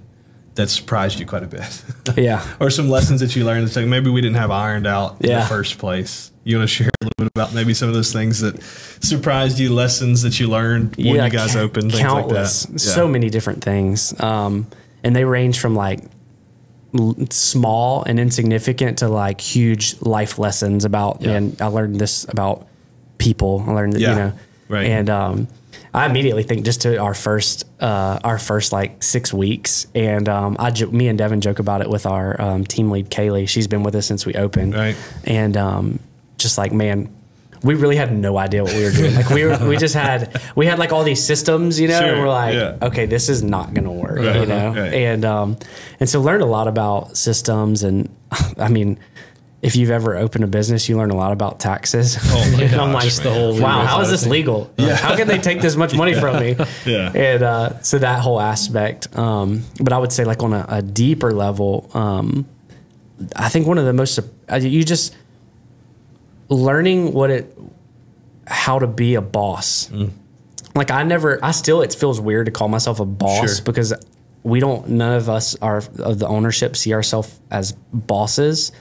that surprised you quite a bit. yeah or some lessons that you learned that like maybe we didn't have ironed out in the first place. You want to share a little bit about maybe some of those things that surprised you, lessons that you learned when you guys opened, things countless, like that. so Yeah. many different things, um, and they range from like l- small and insignificant to like huge life lessons about. Yeah. And I learned this about people. I learned that Yeah, you know, right. And um, I immediately think just to our first, uh, our first like six weeks, and um, I, me and Devin joke about it with our um, team lead Kaylee. She's been with us since we opened, Right. And um, just like man, we really had no idea what we were doing. Like we were, we just had, we had like all these systems, you know, Sure, and we're like, yeah. okay, this is not going to work, Right, you know? right. And, um, and so learned a lot about systems. And I mean, if you've ever opened a business, you learn a lot about taxes. Oh my and I'm like, the whole wow, how is this legal? Yeah. How can they take this much money from me? Yeah. And uh, so that whole aspect. Um, but I would say, like on a, a deeper level, um, I think one of the most uh, you just learning what it how to be a boss. Mm. Like I never, I still it feels weird to call myself a boss Sure. because we don't. None of us are of the ownership see ourselves as bosses.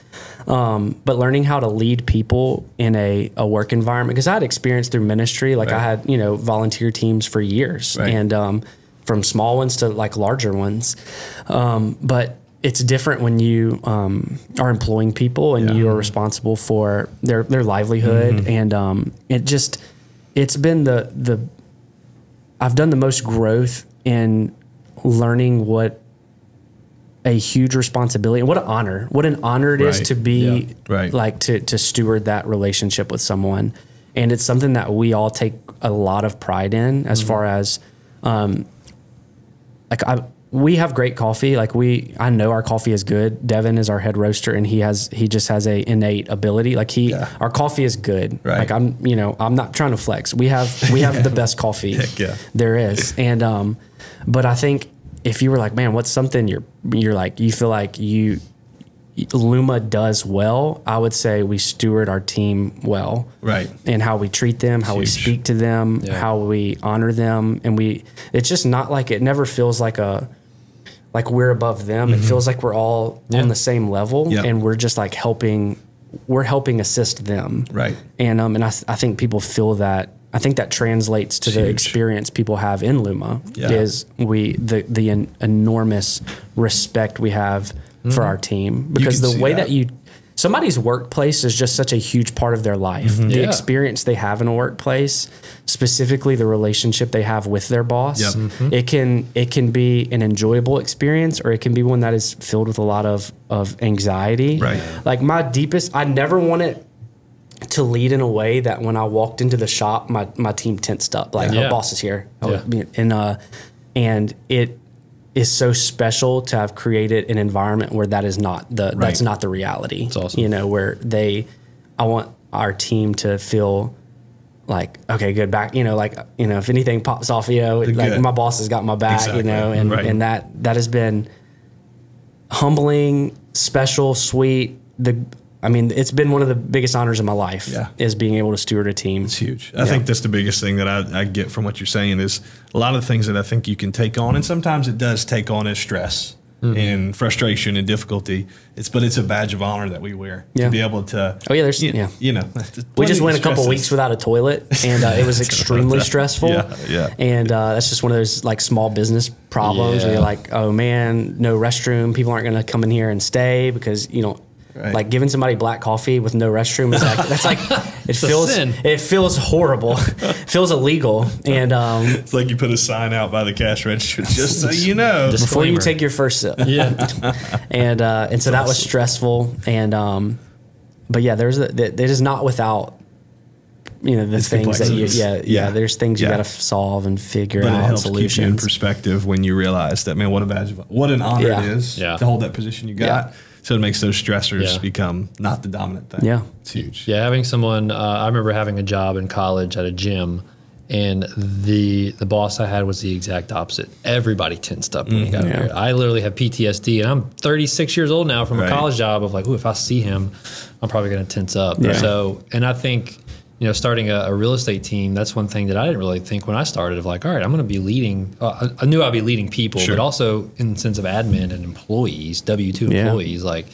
Um, but learning how to lead people in a, a work environment because I had experience through ministry. Like I had you know volunteer teams for years Right. and um, from small ones to like larger ones. Um, but it's different when you um, are employing people and Yeah. you are responsible for their their livelihood and um, it just it's been the the I've done the most growth in learning what a huge responsibility and what an honor what an honor it is Right. to be Yeah. Right. like to to steward that relationship with someone and it's something that we all take a lot of pride in as far as um like I we have great coffee. Like we, I know our coffee is good. Devin is our head roaster, and he has he just has a innate ability. Like he, Yeah. our coffee is good. Right. Like I'm, you know, I'm not trying to flex. We have we have the best coffee yeah. there is, and um, but I think if you were like, man, what's something you're you're like you feel like you Luma does well, I would say we steward our team well. Right. And how we treat them, how we speak to them, Yeah. how we honor them. And we it's just not like it never feels like a like we're above them. It feels like we're all on the same level Mm-hmm. Yep. and we're just like helping we're helping assist them. Right. And um and I, I think people feel that I think that translates to the Huge. experience people have in Luma Yeah. is we the the en- enormous respect we have for our team because the way that. that you somebody's workplace is just such a huge part of their life. The Yeah. experience they have in a workplace, specifically the relationship they have with their boss, Yep. it can it can be an enjoyable experience or it can be one that is filled with a lot of of anxiety. Right. Like my deepest, I never want it to lead in a way that when I walked into the shop, my my team tensed up. Like, Yeah. boss is here, Yeah. and uh, and it is so special to have created an environment where that is not the that's not the reality. It's awesome. You know, where they, I want our team to feel like okay, good back. You know, like you know, if anything pops off, you know, like my boss has got my back. Exactly. You know, and Right. and that that has been humbling, special, sweet. The I mean, it's been one of the biggest honors of my life. Yeah. is being able to steward a team. It's huge. I think that's the biggest thing that I, I get from what you're saying is a lot of the things that I think you can take on, and sometimes it does take on as stress Mm-hmm. and frustration and difficulty. It's but it's a badge of honor that we wear Yeah. to be able to. Oh, yeah, there's- you, yeah. you know, We just went a couple weeks without a toilet, and uh, it was extremely stressful. Yeah, yeah. And uh, that's just one of those like small business problems where you're like, oh man, no restroom. People aren't going to come in here and stay because you know. Right. Like giving somebody black coffee with no restroom is like that's like it a feels sin. it feels horrible, it feels illegal, and um, It's like you put a sign out by the cash register, just so you know. Just- before you take your first sip, Yeah. and uh, and so that was stressful and um but yeah there's a, that it is not without you know the things that you yeah, yeah Yeah. there's things you got to solve and figure but it out helps keep you in perspective when you realize that man, what a badge of what an honor Yeah. it is Yeah. to hold that position you got. So it makes those stressors Yeah. become not the dominant thing. Yeah. it's huge. Yeah, having someone. Uh, I remember having a job in college at a gym, and the the boss I had was the exact opposite. Everybody tensed up when he got Yeah. there. I literally have PTSD, and I'm 36 years old now from Right. a college job. Of like, ooh, if I see him, I'm probably going to tense up. Yeah. So, and I think. You know, starting a, a real estate team, that's one thing that I didn't really think when I started of like, all right, I'm going to be leading. Uh, I, I knew I'd be leading people, Sure. but also in the sense of admin and employees, W two Yeah. employees. Like,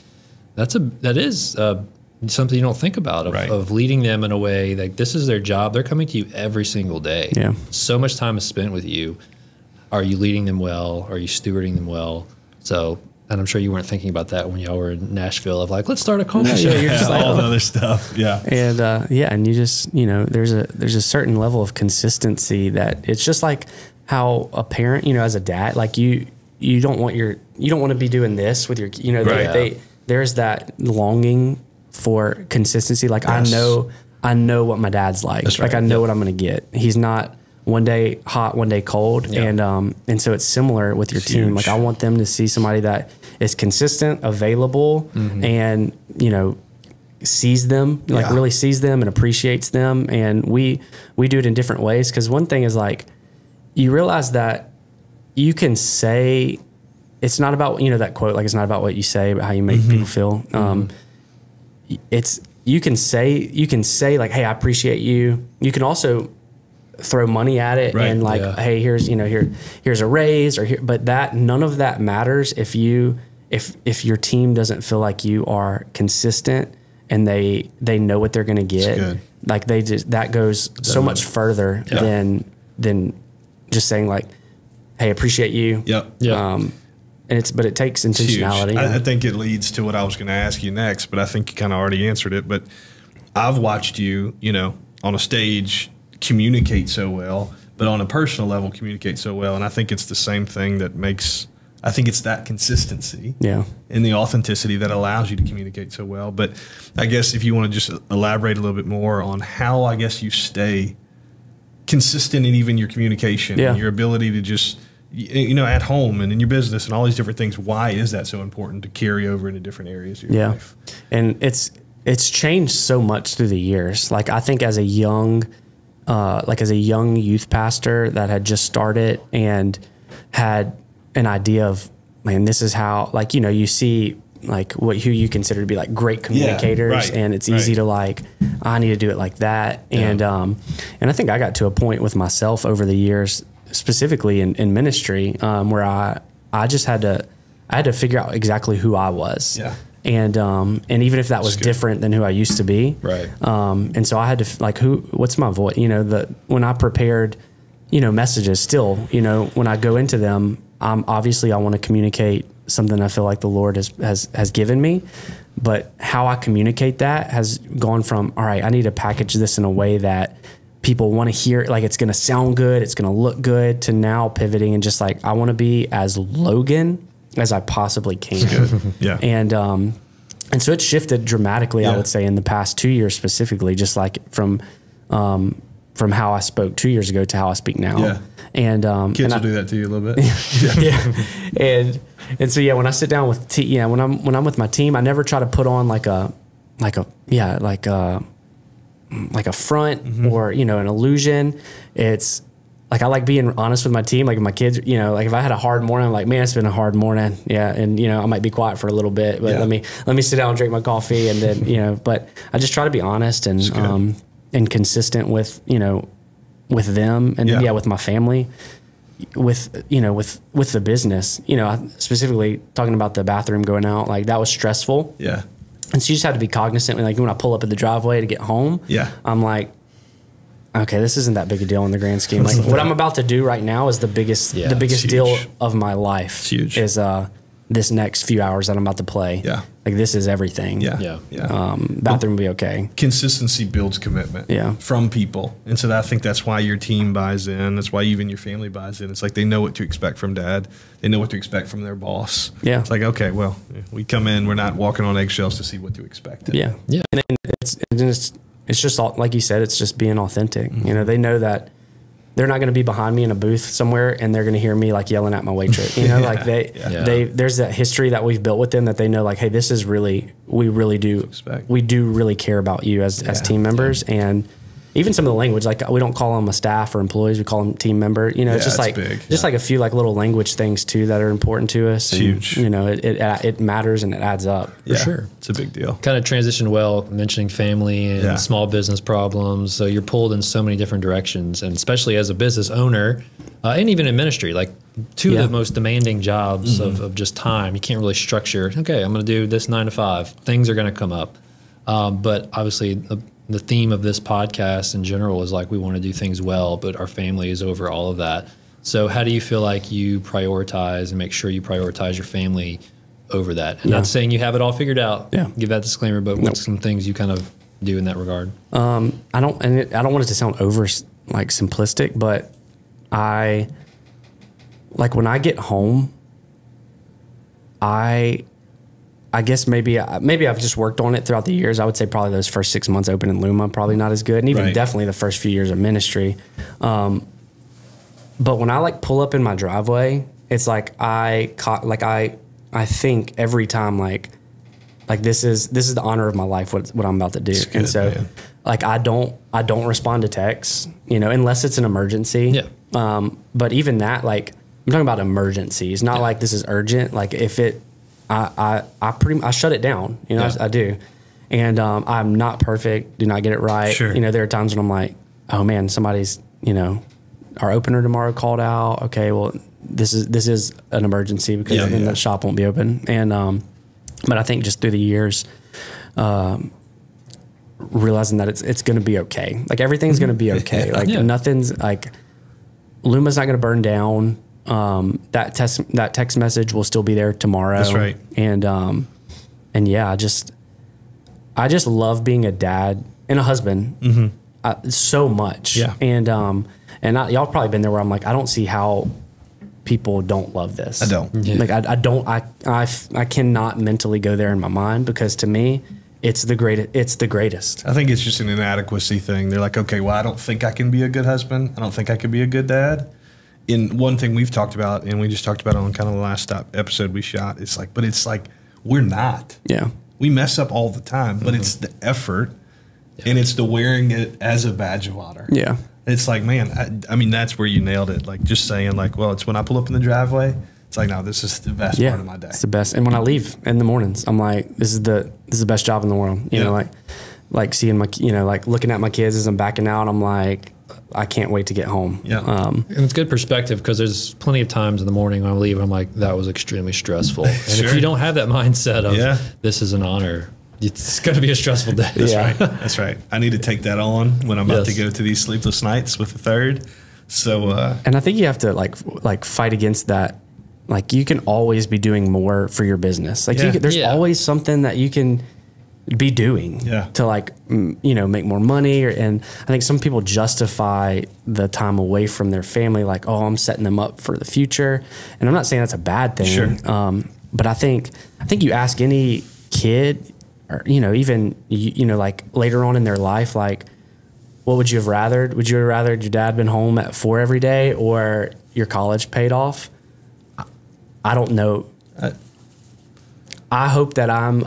that's a that is uh, something you don't think about of, Right. of leading them in a way like this is their job. They're coming to you every single day. Yeah. So much time is spent with you. Are you leading them well? Are you stewarding them well? So, and I'm sure you weren't thinking about that when y'all were in Nashville of like, let's start a coffee Yeah, you're just Yeah, like, all oh. the other stuff. Yeah. and uh, yeah and you just you know there's a there's a certain level of consistency that it's just like how a parent you know as a dad like you you don't want your you don't want to be doing this with your you know they, Right. they there's that longing for consistency like Yes. i know i know what my dad's like That's like i know what i'm gonna get he's not one day hot one day cold. Yeah. and um and so it's similar with your It's team huge. like i want them to see somebody that is consistent available and you know sees them like Yeah. really sees them and appreciates them. And we we do it in different ways. Because one thing is like you realize that you can say it's not about you know that quote like it's not about what you say but how you make people feel. Um it's you can say you can say like hey i appreciate you. You can also throw money at it Right, and like yeah. hey here's you know here here's a raise or here but that none of that matters if you if if your team doesn't feel like you are consistent and they they know what they're going to get like they just that goes so much further Yeah. than than just saying like hey appreciate you Yep. Yeah. um and it's but it takes It's intentionality I, I think it leads to what I was going to ask you next, but I think you kind of already answered it. But I've watched you, you know, on a stage communicate so well, but on a personal level communicate so well, and I think it's the same thing that makes. I think it's that consistency yeah and the authenticity that allows you to communicate so well. But I guess if you want to just elaborate a little bit more on how I guess you stay consistent in even your communication Yeah. and your ability to just you know, at home and in your business and all these different things. Why is that so important to carry over into different areas of your yeah life? and it's it's changed so much through the years like i think as a young uh, like as a young youth pastor that had just started and had an idea of man this is how like you know you see like what who you consider to be like great communicators right, and it's easy right. to like i need to do it like that and um and i think i got to a point with myself over the years specifically in, in ministry um, where i i just had to i had to figure out exactly who i was Yeah. And um and even if that was different than who I used to be, Right. Um, and so I had to like who what's my voice? You know, the when I prepared, you know, messages. Still, you know, when I go into them, I'm obviously I want to communicate something I feel like the Lord has has has given me, but how I communicate that has gone from all right. I need to package this in a way that people want to hear like it's going to sound good it's going to look good to now pivoting and just like i want to be as logan as i possibly can Yeah. and um, and so it shifted dramatically. I would say in the past two years specifically, just like from um, from how I spoke two years ago to how I speak now. Yeah. And um, Kids and will I- do that to you a little bit. yeah. And and so yeah, when I sit down with te- yeah, when I'm when I'm with my team, I never try to put on like a like a yeah like a like a front Mm-hmm. or you know an illusion. It's like I like being honest with my team. Like my kids, you know, like if I had a hard morning, I'm like, man, it's been a hard morning. Yeah, and you know, I might be quiet for a little bit, but Yeah. let me let me sit down and drink my coffee, and then you know, but I just try to be honest and um and consistent with you know with them and Yeah. yeah with my family with you know with with the business you know specifically talking about the bathroom going out like that was stressful yeah. and so you just have to be cognizant like when i pull up at the driveway to get home Yeah. i'm like okay this isn't that big a deal in the grand scheme like what i'm about to do right now is the biggest Yeah, the biggest deal of my life It's huge. is uh this next few hours that i'm about to play Yeah. like this is everything Yeah. Yeah. Yeah. um bathroom will be okay consistency builds commitment Yeah. from people. And so I think that's why your team buys in. That's why even your family buys in. It's like they know what to expect from dad. They know what to expect from their boss. Yeah. It's like, okay, well, we come in, we're not walking on eggshells to see what to expect. Yeah. Yeah. And then it's and then it's it's just all, like you said, it's just being authentic. You know, mm-hmm. they know that they're not going to be behind me in a booth somewhere and they're going to hear me like yelling at my waitress. You know, like they Yeah. they there's that history that we've built with them that they know like, hey, this is really we really do we do really care about you as as team members and. Even some of the language, like we don't call them a staff or employees, we call them team member. You know, it's just it's like big. just like a few like little language things too that are important to us. and, huge. You know, it, it it matters and it adds up. Yeah. sure. It's a big deal. kind of transitioned well, mentioning family and Yeah. small business problems. So you're pulled in so many different directions, and especially as a business owner, uh, and even in ministry, like two Yeah. of the most demanding jobs of, of just time. You can't really structure. Okay, I'm going to do this nine to five. Things are going to come up, um, but obviously the the theme of this podcast in general is like we want to do things well, but our family is over all of that. So how do you feel like you prioritize and make sure you prioritize your family over that? And Yeah. not saying you have it all figured out. Yeah. Give that disclaimer, but what's some things you kind of do in that regard? Um, I don't, and it, I don't want it to sound over like simplistic, but I like when I get home, I, I guess maybe maybe I've just worked on it throughout the years. I would say probably those first six months open in Luma probably not as good, and even Right. definitely the first few years of ministry. Um, but when I like pull up in my driveway, it's like I caught like I I think every time like like this is this is the honor of my life what what I'm about to do. good, and so man. like I don't I don't respond to texts, you know, unless it's an emergency. Yeah. Um, but even that, like I'm talking about emergencies, not like this is urgent. Like if it, I I I pretty I shut it down. You know, Yeah. I, I do, and um, I'm not perfect. Do not get it right. Sure. You know, there are times when I'm like, oh man, somebody's you know, our opener tomorrow called out. Okay, well this is this is an emergency because Yeah, then yeah. the shop won't be open. And um, but I think just through the years, um, realizing that it's it's going to be okay. Like everything's going to be okay. Like nothing's like Luma's not going to burn down. Um, that text that text message will still be there tomorrow. That's right. And um, and yeah, I just I just love being a dad and a husband uh, so much. Yeah. And um, and I, y'all probably been there where I'm like, I don't see how people don't love this. I don't. Yeah. Like I, I don't I, I f- I cannot mentally go there in my mind because to me it's the greatest it's the greatest. I think it's just an inadequacy thing. They're like, okay, well, I don't think I can be a good husband. I don't think I could be a good dad. In one thing we've talked about, and we just talked about on kind of the last stop episode we shot. It's like, but it's like we're not. Yeah. We mess up all the time, but it's mm-hmm. the effort, and it's the wearing it as a badge of honor. Yeah. It's like, man, I, I mean, that's where you nailed it. Like just saying, like, well, it's when I pull up in the driveway. It's like, no, this is the best Yeah. part of my day. It's the best. And when I leave in the mornings, I'm like, this is the this is the best job in the world. You Yeah. know, like like seeing my you know, like looking at my kids as I'm backing out, I'm like, I can't wait to get home. Yeah. Um And it's good perspective because there's plenty of times in the morning when I leave, I'm like, that was extremely stressful. And if you don't have that mindset of Yeah. this is an honor, it's going to be a stressful day. That's yeah. Right. That's right. I need to take that on when I'm about Yes. to go to these sleepless nights with the third. So uh, and I think you have to like like fight against that. Like you can always be doing more for your business. Like Yeah. you can, there's Yeah. always something that you can be doing Yeah. to like you know make more money or, and I think some people justify the time away from their family like oh I'm setting them up for the future and I'm not saying that's a bad thing Sure. um, but I think I think you ask any kid or you know even you, you know like later on in their life like what would you have rathered? Would you have rathered your dad been home at four every day or your college paid off? I- I don't know. I hope that I'm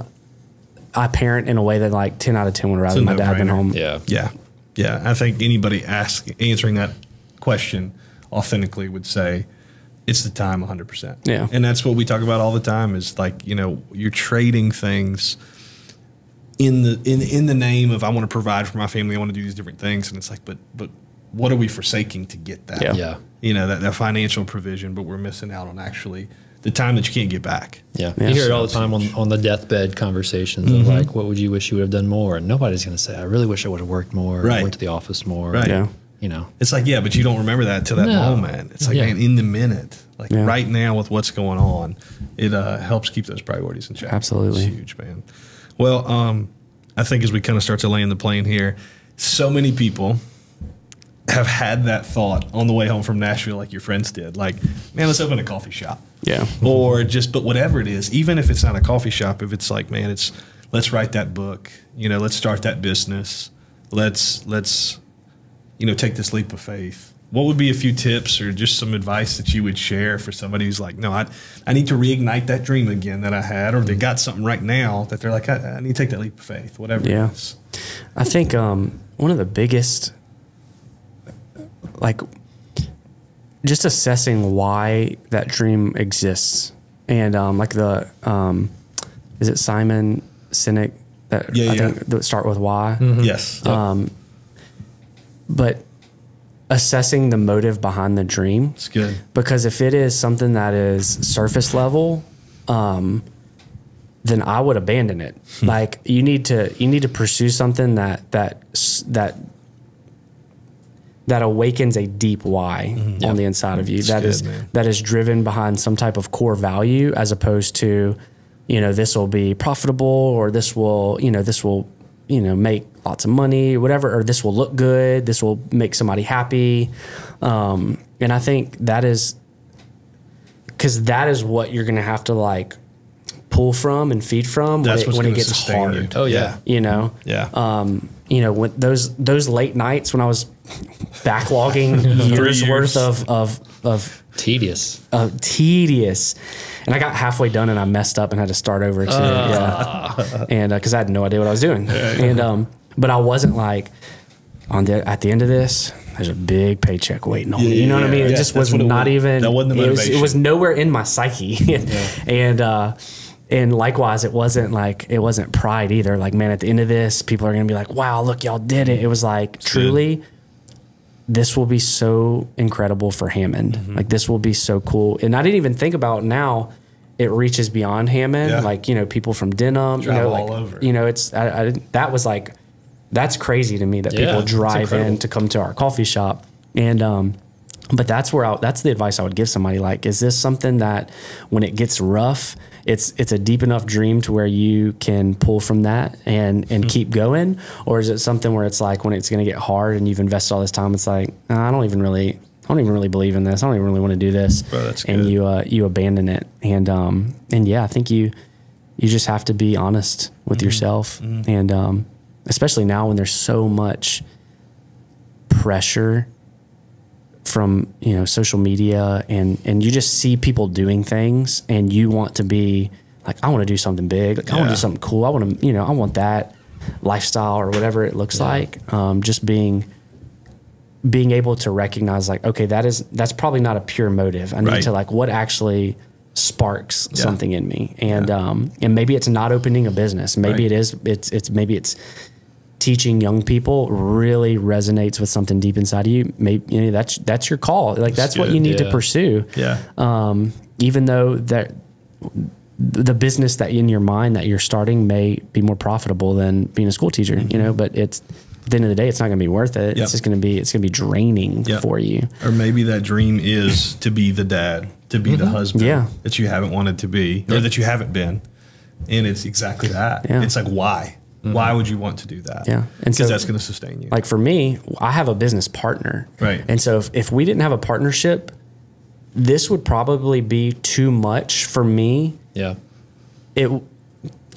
I parent in a way that like ten out of ten would rather a my dad been home. Yeah. yeah, yeah. I think anybody ask answering that question authentically would say it's the time 100. percent Yeah. and that's what we talk about all the time. Is like you know you're trading things in the in in the name of I want to provide for my family. I want to do these different things, and it's like, but but what are we forsaking to get that? Yeah. Yeah. you know that, that financial provision, but we're missing out on actually the time that you can't get back. Yeah. Yeah. You hear it all the time on, on the deathbed conversations of like, what would you wish you would have done more? And nobody's going to say, I really wish I would have worked more. Right. Went to the office more. Right. Yeah. You know, It's like, yeah, but you don't remember that till that No. moment. It's like, Yeah. man, in the minute, like Yeah. right now with what's going on, it uh, helps keep those priorities in check. Absolutely. It's huge, man. Well, um, I think as we kind of start to land the plane here, so many people have had that thought on the way home from Nashville, like your friends did. Like, man, let's open a coffee shop. Yeah. Or just, but whatever it is, even if it's not a coffee shop, if it's like, man, it's let's write that book, you know, let's start that business, let's let's, you know, take this leap of faith. What would be a few tips or just some advice that you would share for somebody who's like, no, I, I need to reignite that dream again that I had, or they got something right now that they're like, I, I need to take that leap of faith, whatever Yeah. it is. I think um, one of the biggest, like, just assessing why that dream exists, and um, like the, um, is it Simon Sinek that Yeah, I yeah. think that start with why, Yes. but assessing the motive behind the dream it's good. because if it is something that is surface level um, then i would abandon it Hmm. like you need to you need to pursue something that that that that awakens a deep why on the inside of you That good, is that is driven behind some type of core value as opposed to you know this will be profitable or this will you know this will you know make lots of money or whatever or this will look good this will make somebody happy um, and i think that is because that is what you're gonna have to like pull from and feed from That's when, it, when it gets hard you. Oh, yeah. you know Yeah. um, you know, when those those late nights when I was backlogging years, years. worth of of of tedious. uh, tedious, and I got halfway done and I messed up and had to start over too. Yeah, and because I had no idea what I was doing, and um, but I wasn't like on the at the end of this. There's a big paycheck waiting on me. You know what I mean? It yeah. just was not was. even. That wasn't the it was, it was nowhere in my psyche, and uh, and likewise, it wasn't like it wasn't pride either. Like, man, at the end of this, people are gonna be like, "Wow, look, y'all did it." It was like truly, this will be so incredible for Hammond. Mm-hmm. Like, this will be so cool. And I didn't even think about now. It reaches beyond Hammond, Yeah. like you know, people from Denham, you know, like all over. you know, it's I, I that was like that's crazy to me that Yeah, people drive in to come to our coffee shop and um but that's where I, that's the advice I would give somebody like is this something that when it gets rough it's it's a deep enough dream to where you can pull from that and Hmm. and keep going? Or is it something where it's like when it's going to get hard and you've invested all this time it's like "Nah, I don't even really I don't even really believe in this. I don't even really want to do this. Bro, and you uh, you abandon it. And um and yeah I think you you just have to be honest with Mm-hmm. yourself. And um especially now when there's so much pressure from you know social media and and you just see people doing things and you want to be like I want to do something big. Like I want to do something cool. I want to you know I want that lifestyle or whatever it looks like. Um, just being being able to recognize like okay that is that's probably not a pure motive. I need Right. to like what actually sparks something in me? And um and maybe it's not opening a business. Maybe Right. it is it's it's maybe it's teaching young people really resonates with something deep inside of you maybe you know, that's that's your call like that's what you need to pursue Yeah. um, even though that the business that in your mind that you're starting may be more profitable than being a school teacher, you know, but it's at the end of the day, it's not going to be worth it. Mm-hmm. Yep. It's just going to be, it's going to be draining Yep. for you. Or maybe that dream is to be the dad, to be the husband Yeah. that you haven't wanted to be or that you haven't been. And it's exactly that. Yeah. It's like, why? Why would you want to do that? Yeah. And Because so- that's going to sustain you. Like for me, I have a business partner. Right. And so if, if we didn't have a partnership, this would probably be too much for me. Yeah. It,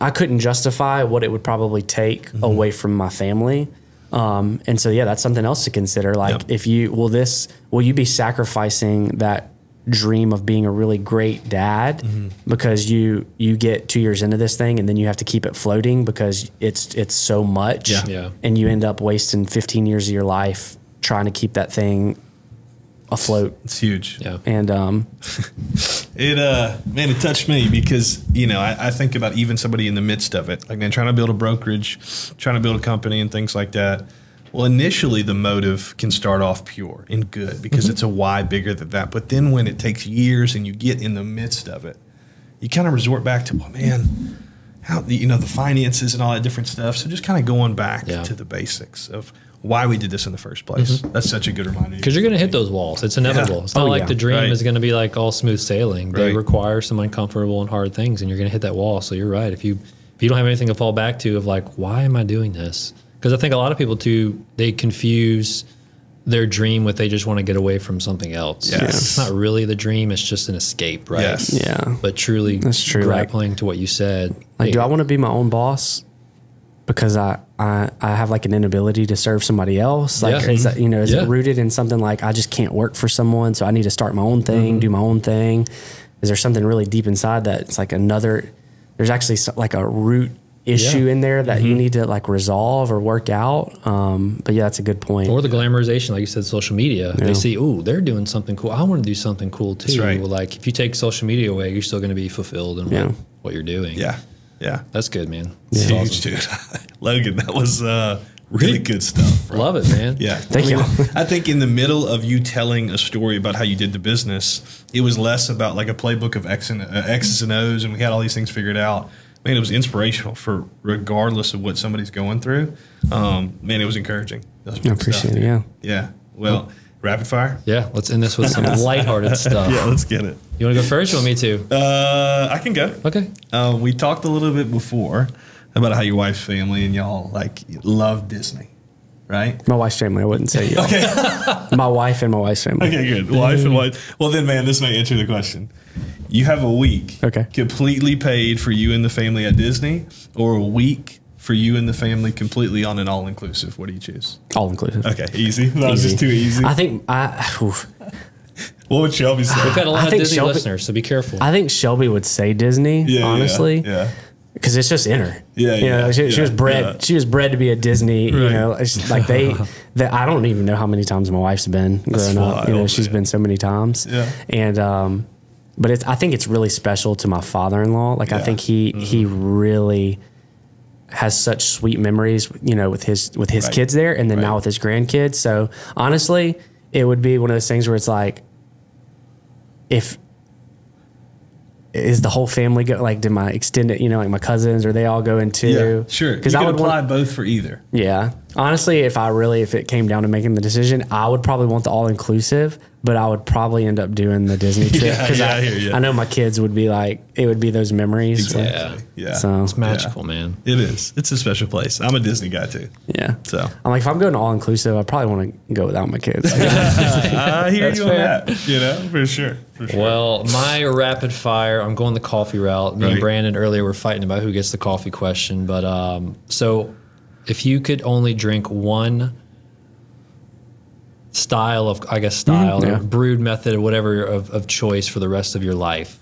I couldn't justify what it would probably take Mm-hmm. away from my family. Um, and so, yeah, that's something else to consider. Like, Yep. if you will, this will you be sacrificing that dream of being a really great dad Mm-hmm. because you you get two years into this thing and then you have to keep it floating because it's it's so much, Yeah. Yeah. and you end up wasting 15 years of your life trying to keep that thing afloat. it's huge. Yeah. And um, It uh man, it touched me because you know I, I think about even somebody in the midst of it, like man, trying to build a brokerage, trying to build a company and things like that. Well, initially the motive can start off pure and good because mm-hmm. it's a why bigger than that. But then when it takes years and you get in the midst of it, you kind of resort back to, well, man, how you know the finances and all that different stuff. So just kind of going back Yeah. to the basics of why we did this in the first place. Mm-hmm. That's such a good reminder. Because you're going to hit those walls. It's inevitable. Yeah. It's not Oh, like yeah. the dream Right. is going to be like all smooth sailing. They Right. require some uncomfortable and hard things, and you're going to hit that wall. So you're right. If you if you don't have anything to fall back to of like, why am I doing this? Because I think a lot of people too they confuse their dream with they just want to get away from something else. Yes. It's not really the dream. It's just an escape, right? Yes. yeah, But truly, That's true, like- grappling to what you said. Like, hey, do I want to be my own boss? Because I, I I have like an inability to serve somebody else. Like, Yeah. is that you know is Yeah. it rooted in something like I just can't work for someone, so I need to start my own thing, mm-hmm. do my own thing? Is there something really deep inside that it's like another? There's actually like a root issue Yeah. in there that you need to like resolve or work out. Um, but yeah, that's a good point. Or the glamorization, like you said, social media. Yeah. They see, oh, they're doing something cool. I want to do something cool too. right. Well, like if you take social media away, you're still going to be fulfilled in Yeah. what, what you're doing. yeah, yeah, That's good, man. It's That's huge, dude. Logan, that was uh, really good stuff. bro. Love it, man. Yeah. Thank I you. I think in the middle of you telling a story about how you did the business, it was less about like a playbook of X and, uh, X's and O's and we had all these things figured out. Man, it was inspirational for regardless of what somebody's going through. Um, man, it was encouraging. That was I appreciate stuff, it. Yeah. Yeah. Well, rapid fire. Yeah, let's end this with some lighthearted stuff. Yeah, let's get it. You want to go first? You want me to? Uh, I can go. Okay. Uh, we talked a little bit before about how your wife's family and y'all like love Disney, right? My wife's family. I wouldn't say you. okay. my wife and my wife's family. Okay, good. Wife and wife. Well, then, man, this may answer the question. You have a week, Okay. completely paid for you and the family at Disney, or a week for you and the family completely on an all inclusive. What do you choose? All inclusive. Okay, easy. That was just too easy. I think I. oof. what would Shelby say? We've got a I lot of Disney Shelby- listeners, so be careful. I think Shelby would say Disney. Yeah, yeah, honestly, yeah. because it's just in her. Yeah, you yeah, know, she, she was bred. yeah. She was bred to be a Disney. You know, it's like they. That I don't even know how many times my wife's been growing up. You know, wild, she's man. been so many times. Yeah. and um, but it's. I think it's really special to my father-in-law. Like I Yeah. Mm-hmm. think he he really has such sweet memories. You know, with his with his Right. kids there, and then Right. now with his grandkids. So honestly, it would be one of those things where it's like, if is the whole family go like did my extended you know like my cousins or they all go into Yeah, sure. because I would apply want both for either. yeah honestly if I really if it came down to making the decision I would probably want the all inclusive but I would probably end up doing the Disney trip Yeah, yeah, I I, hear ya. I know my kids would be like it would be those memories Exactly. Yeah. so it's magical, man. It is. It's a special place. I'm a Disney guy too. yeah So I'm like if I'm going all inclusive I probably want to go without my kids I hear That's you on that. You know, for sure. For sure. Well, my rapid fire, I'm going the coffee route. Me and Brandon earlier were fighting about who gets the coffee question. But um, so if you could only drink one style of I guess style yeah. or brewed method or whatever of, of choice for the rest of your life,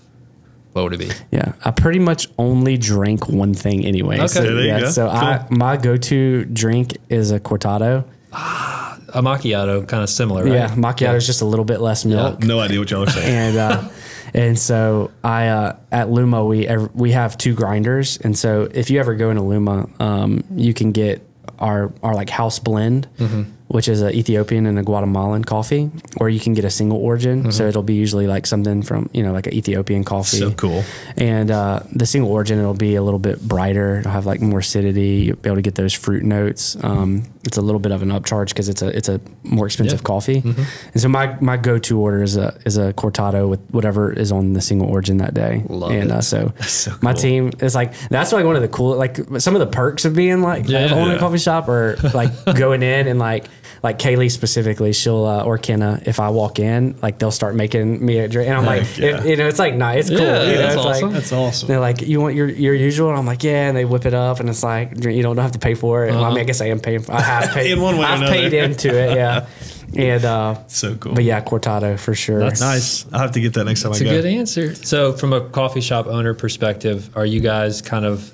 what would it be? Yeah, I pretty much only drink one thing anyway. Okay. So, There you yeah, go. so I, my go-to drink is a cortado. A macchiato, kind of similar, right? Yeah, macchiato is just a little bit less milk. No idea what y'all are saying. and uh, and so I uh, at Luma we we have two grinders, and so if you ever go into Luma, um, you can get our our like house blend, Mm-hmm. Which is an Ethiopian and a Guatemalan coffee, or you can get a single origin. Mm-hmm. So it'll be usually like something from you know like an Ethiopian coffee. So cool. And uh, the single origin, it'll be a little bit brighter. It'll have like more acidity. You'll be able to get those fruit notes. Um, it's a little bit of an upcharge because it's a it's a more expensive Yeah. coffee. And so my my go to order is a is a cortado with whatever is on the single origin that day. Love and it. Uh, so, so my team is like that's like one of the cool like some of the perks of being like Yeah, yeah. a coffee shop or like going in and like like Kaylee specifically, she'll uh, or Kenna, if I walk in, like they'll start making me a drink, and I'm like, yeah. it- you know, it's like nice, it's cool. Yeah, you know, that's it's awesome. like That's awesome. they're like, you want your your usual? And I'm like, yeah. And they whip it up, and it's like you don't have to pay for it. Well, I mean, I guess I am paying. For, I have paid In one way I've another. paid into it, yeah. And uh, So cool. but yeah, cortado for sure. That's Nice. I'll have to get that next time That's I a go. good answer. So, from a coffee shop owner perspective, are you guys kind of?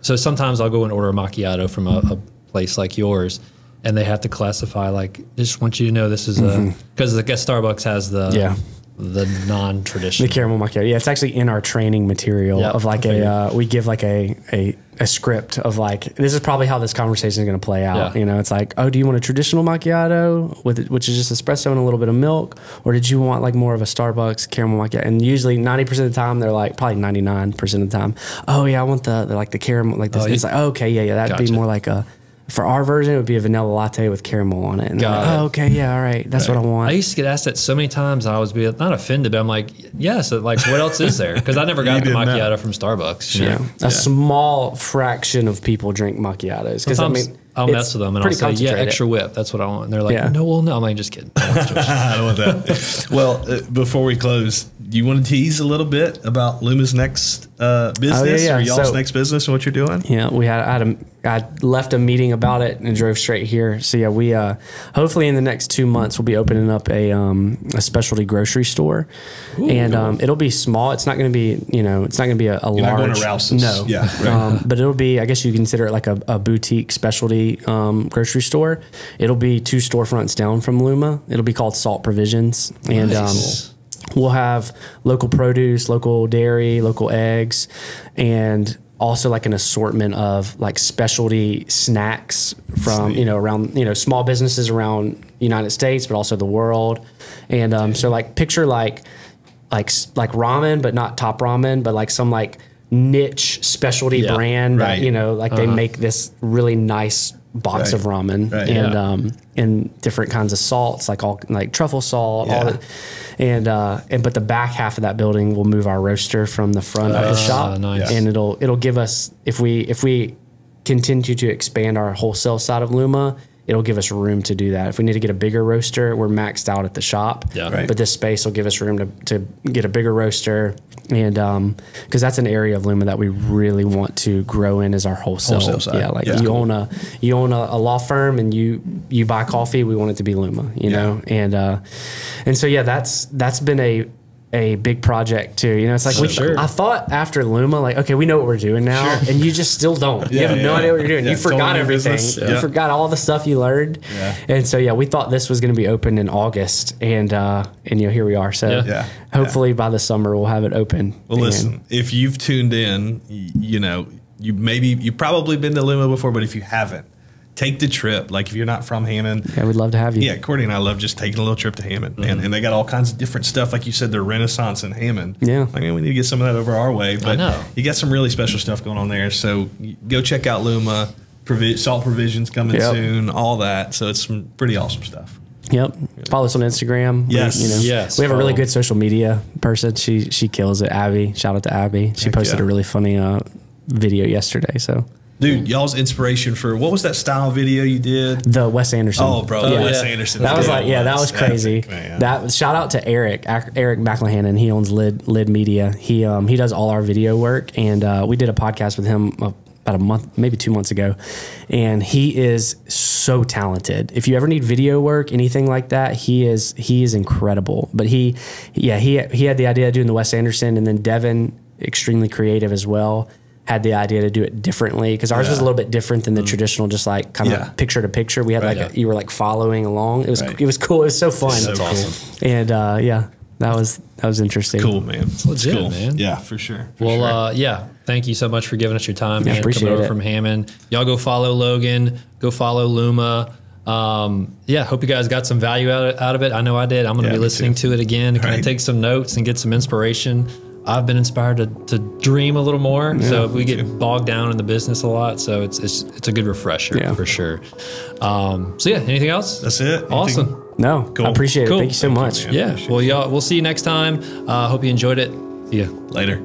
So sometimes I'll go and order a macchiato from a, a place like yours, and they have to classify like. Just want you to know this is a because I guess Starbucks has the Mm-hmm. Yeah. the non-traditional. The caramel macchiato. Yeah, it's actually in our training material Yep, of like a. Uh, we give like a, a a script of like this is probably how this conversation is going to play out. Yeah. You know, it's like, oh, do you want a traditional macchiato with which is just espresso and a little bit of milk, or did you want like more of a Starbucks caramel macchiato? And usually ninety percent of the time they're like probably ninety nine percent of the time. Oh yeah, I want the, the like the caramel like this. Oh, it's like okay, yeah, yeah, that'd be more like a. For our version, it would be a vanilla latte with caramel on it. And Got like, it. oh, okay, yeah, all right, that's what I want. I used to get asked that so many times. I was be not offended, but I'm like, yes. Like, what else is there? Because I never got the didn't know. macchiato from Starbucks. you know? Yeah, a small fraction of people drink macchiatos because I Sometimes mean, I'll it's mess with them and I'll pretty say, yeah, extra whip. That's what I want. And they're like, Yeah. no, well, no. I'm like, just kidding. I want extra whip. I don't want that. well, uh, before we close, you want to tease a little bit about Luma's next uh, business yeah. or y'all's So- next business and what you're doing? Yeah, we had I had a I left a meeting about it and drove straight here. So yeah, we uh hopefully in the next two months we'll be opening up a um a specialty grocery store, and um it'll be small. It's not going to be you know it's not going to be a, a You're large no Yeah, right. um, but it'll be I guess you consider it like a, a boutique specialty um, grocery store. It'll be two storefronts down from Luma. It'll be called Salt Provisions, and Nice. um, we'll have local produce, local dairy, local eggs, and also like an assortment of like specialty snacks from you know around you know small businesses around United States, but also the world. And um, so like picture like like like ramen, but not top ramen, but like some like niche specialty Yeah, brand right. that you know like they make this really nice box Right. of ramen Right. and Yeah. um and different kinds of salts like all like truffle salt all Yeah. the, and uh and but the back half of that building will move our roaster from the front of the shop nice. and it'll it'll give us if we if we continue to expand our wholesale side of Luma it'll give us room to do that if we need to get a bigger roaster we're maxed out at the shop Yeah. Right. but this space will give us room to, to get a bigger roaster and um because that's an area of Luma that we really want to grow in as our wholesale, Wholesale side. yeah like Yeah. you own a you own a, a law firm and you you buy coffee we want it to be Luma you Yeah. know and uh and so yeah that's that's been a a big project too you know it's like we, sure. I thought after Luma like okay we know what we're doing now and you just still don't you Yeah, have no yeah. idea what you're doing Yeah, you forgot totally everything business. you forgot all the stuff you learned Yeah. and so yeah we thought this was going to be open in August and uh and you know here we are so Yeah. Yeah. hopefully by the summer we'll have it open Well, And- listen, if you've tuned in, you know, you maybe you've probably been to Luma before, but if you haven't, take the trip. Like if you're not from Hammond, yeah we'd love to have you yeah, Courtney and I love just taking a little trip to Hammond, Mm-hmm. man. And they got all kinds of different stuff, like you said, they're Renaissance in Hammond. Yeah. I mean, we need to get some of that over our way, but know. you got some really special stuff going on there. So go check out Luma. Provi- salt provisions coming Yep. soon, all that. So it's some pretty awesome stuff. Yep. Follow us on Instagram. We- Yes. you know, Yes, We have a really good social media person. She she kills it. Abby. Shout out to Abby. She Heck posted yeah. a really funny uh, video yesterday. So Dude, y'all's inspiration for what was that style video you did? the Wes Anderson. Oh, bro, Oh, Wes. Anderson. That was like yeah, that was crazy. epic. That shout out to Eric Eric McLennan. He owns Lid Lid Media. He um he does all our video work, and uh, we did a podcast with him. About a month, maybe two months ago, and he is so talented. If you ever need video work, anything like that, he is he is incredible. But he, yeah, he he had the idea of doing the Wes Anderson, and then Devin, extremely creative as well. Had the idea to do it differently because ours was a little bit different than the traditional, just like kind of Yeah. picture to picture. We had like Yeah. a, you were like following along. It was Right. it was cool. It was so fun. So cool. And uh, yeah, that was that was interesting. Cool, man. It's legit, cool. man. Yeah, for sure. for Well, sure. uh, yeah. Thank you so much for giving us your time, man. appreciate coming over it. from Hammond. Y'all go follow Logan. Go follow Luma. Um, yeah, hope you guys got some value out of, out of it. I know I did. I'm going to Yeah, be listening too. to it again to kind Right. of take some notes and get some inspiration. I've been inspired to, to dream a little more. so we get bogged down in the business a lot. So it's it's, it's a good refresher Yeah. for sure. Um, so yeah, anything else? that's it. Anything- awesome. No, cool. I appreciate Cool. it. Thank you so much. man. Yeah. Well, y'all. We'll see you next time. Uh, hope you enjoyed it. See ya. Later.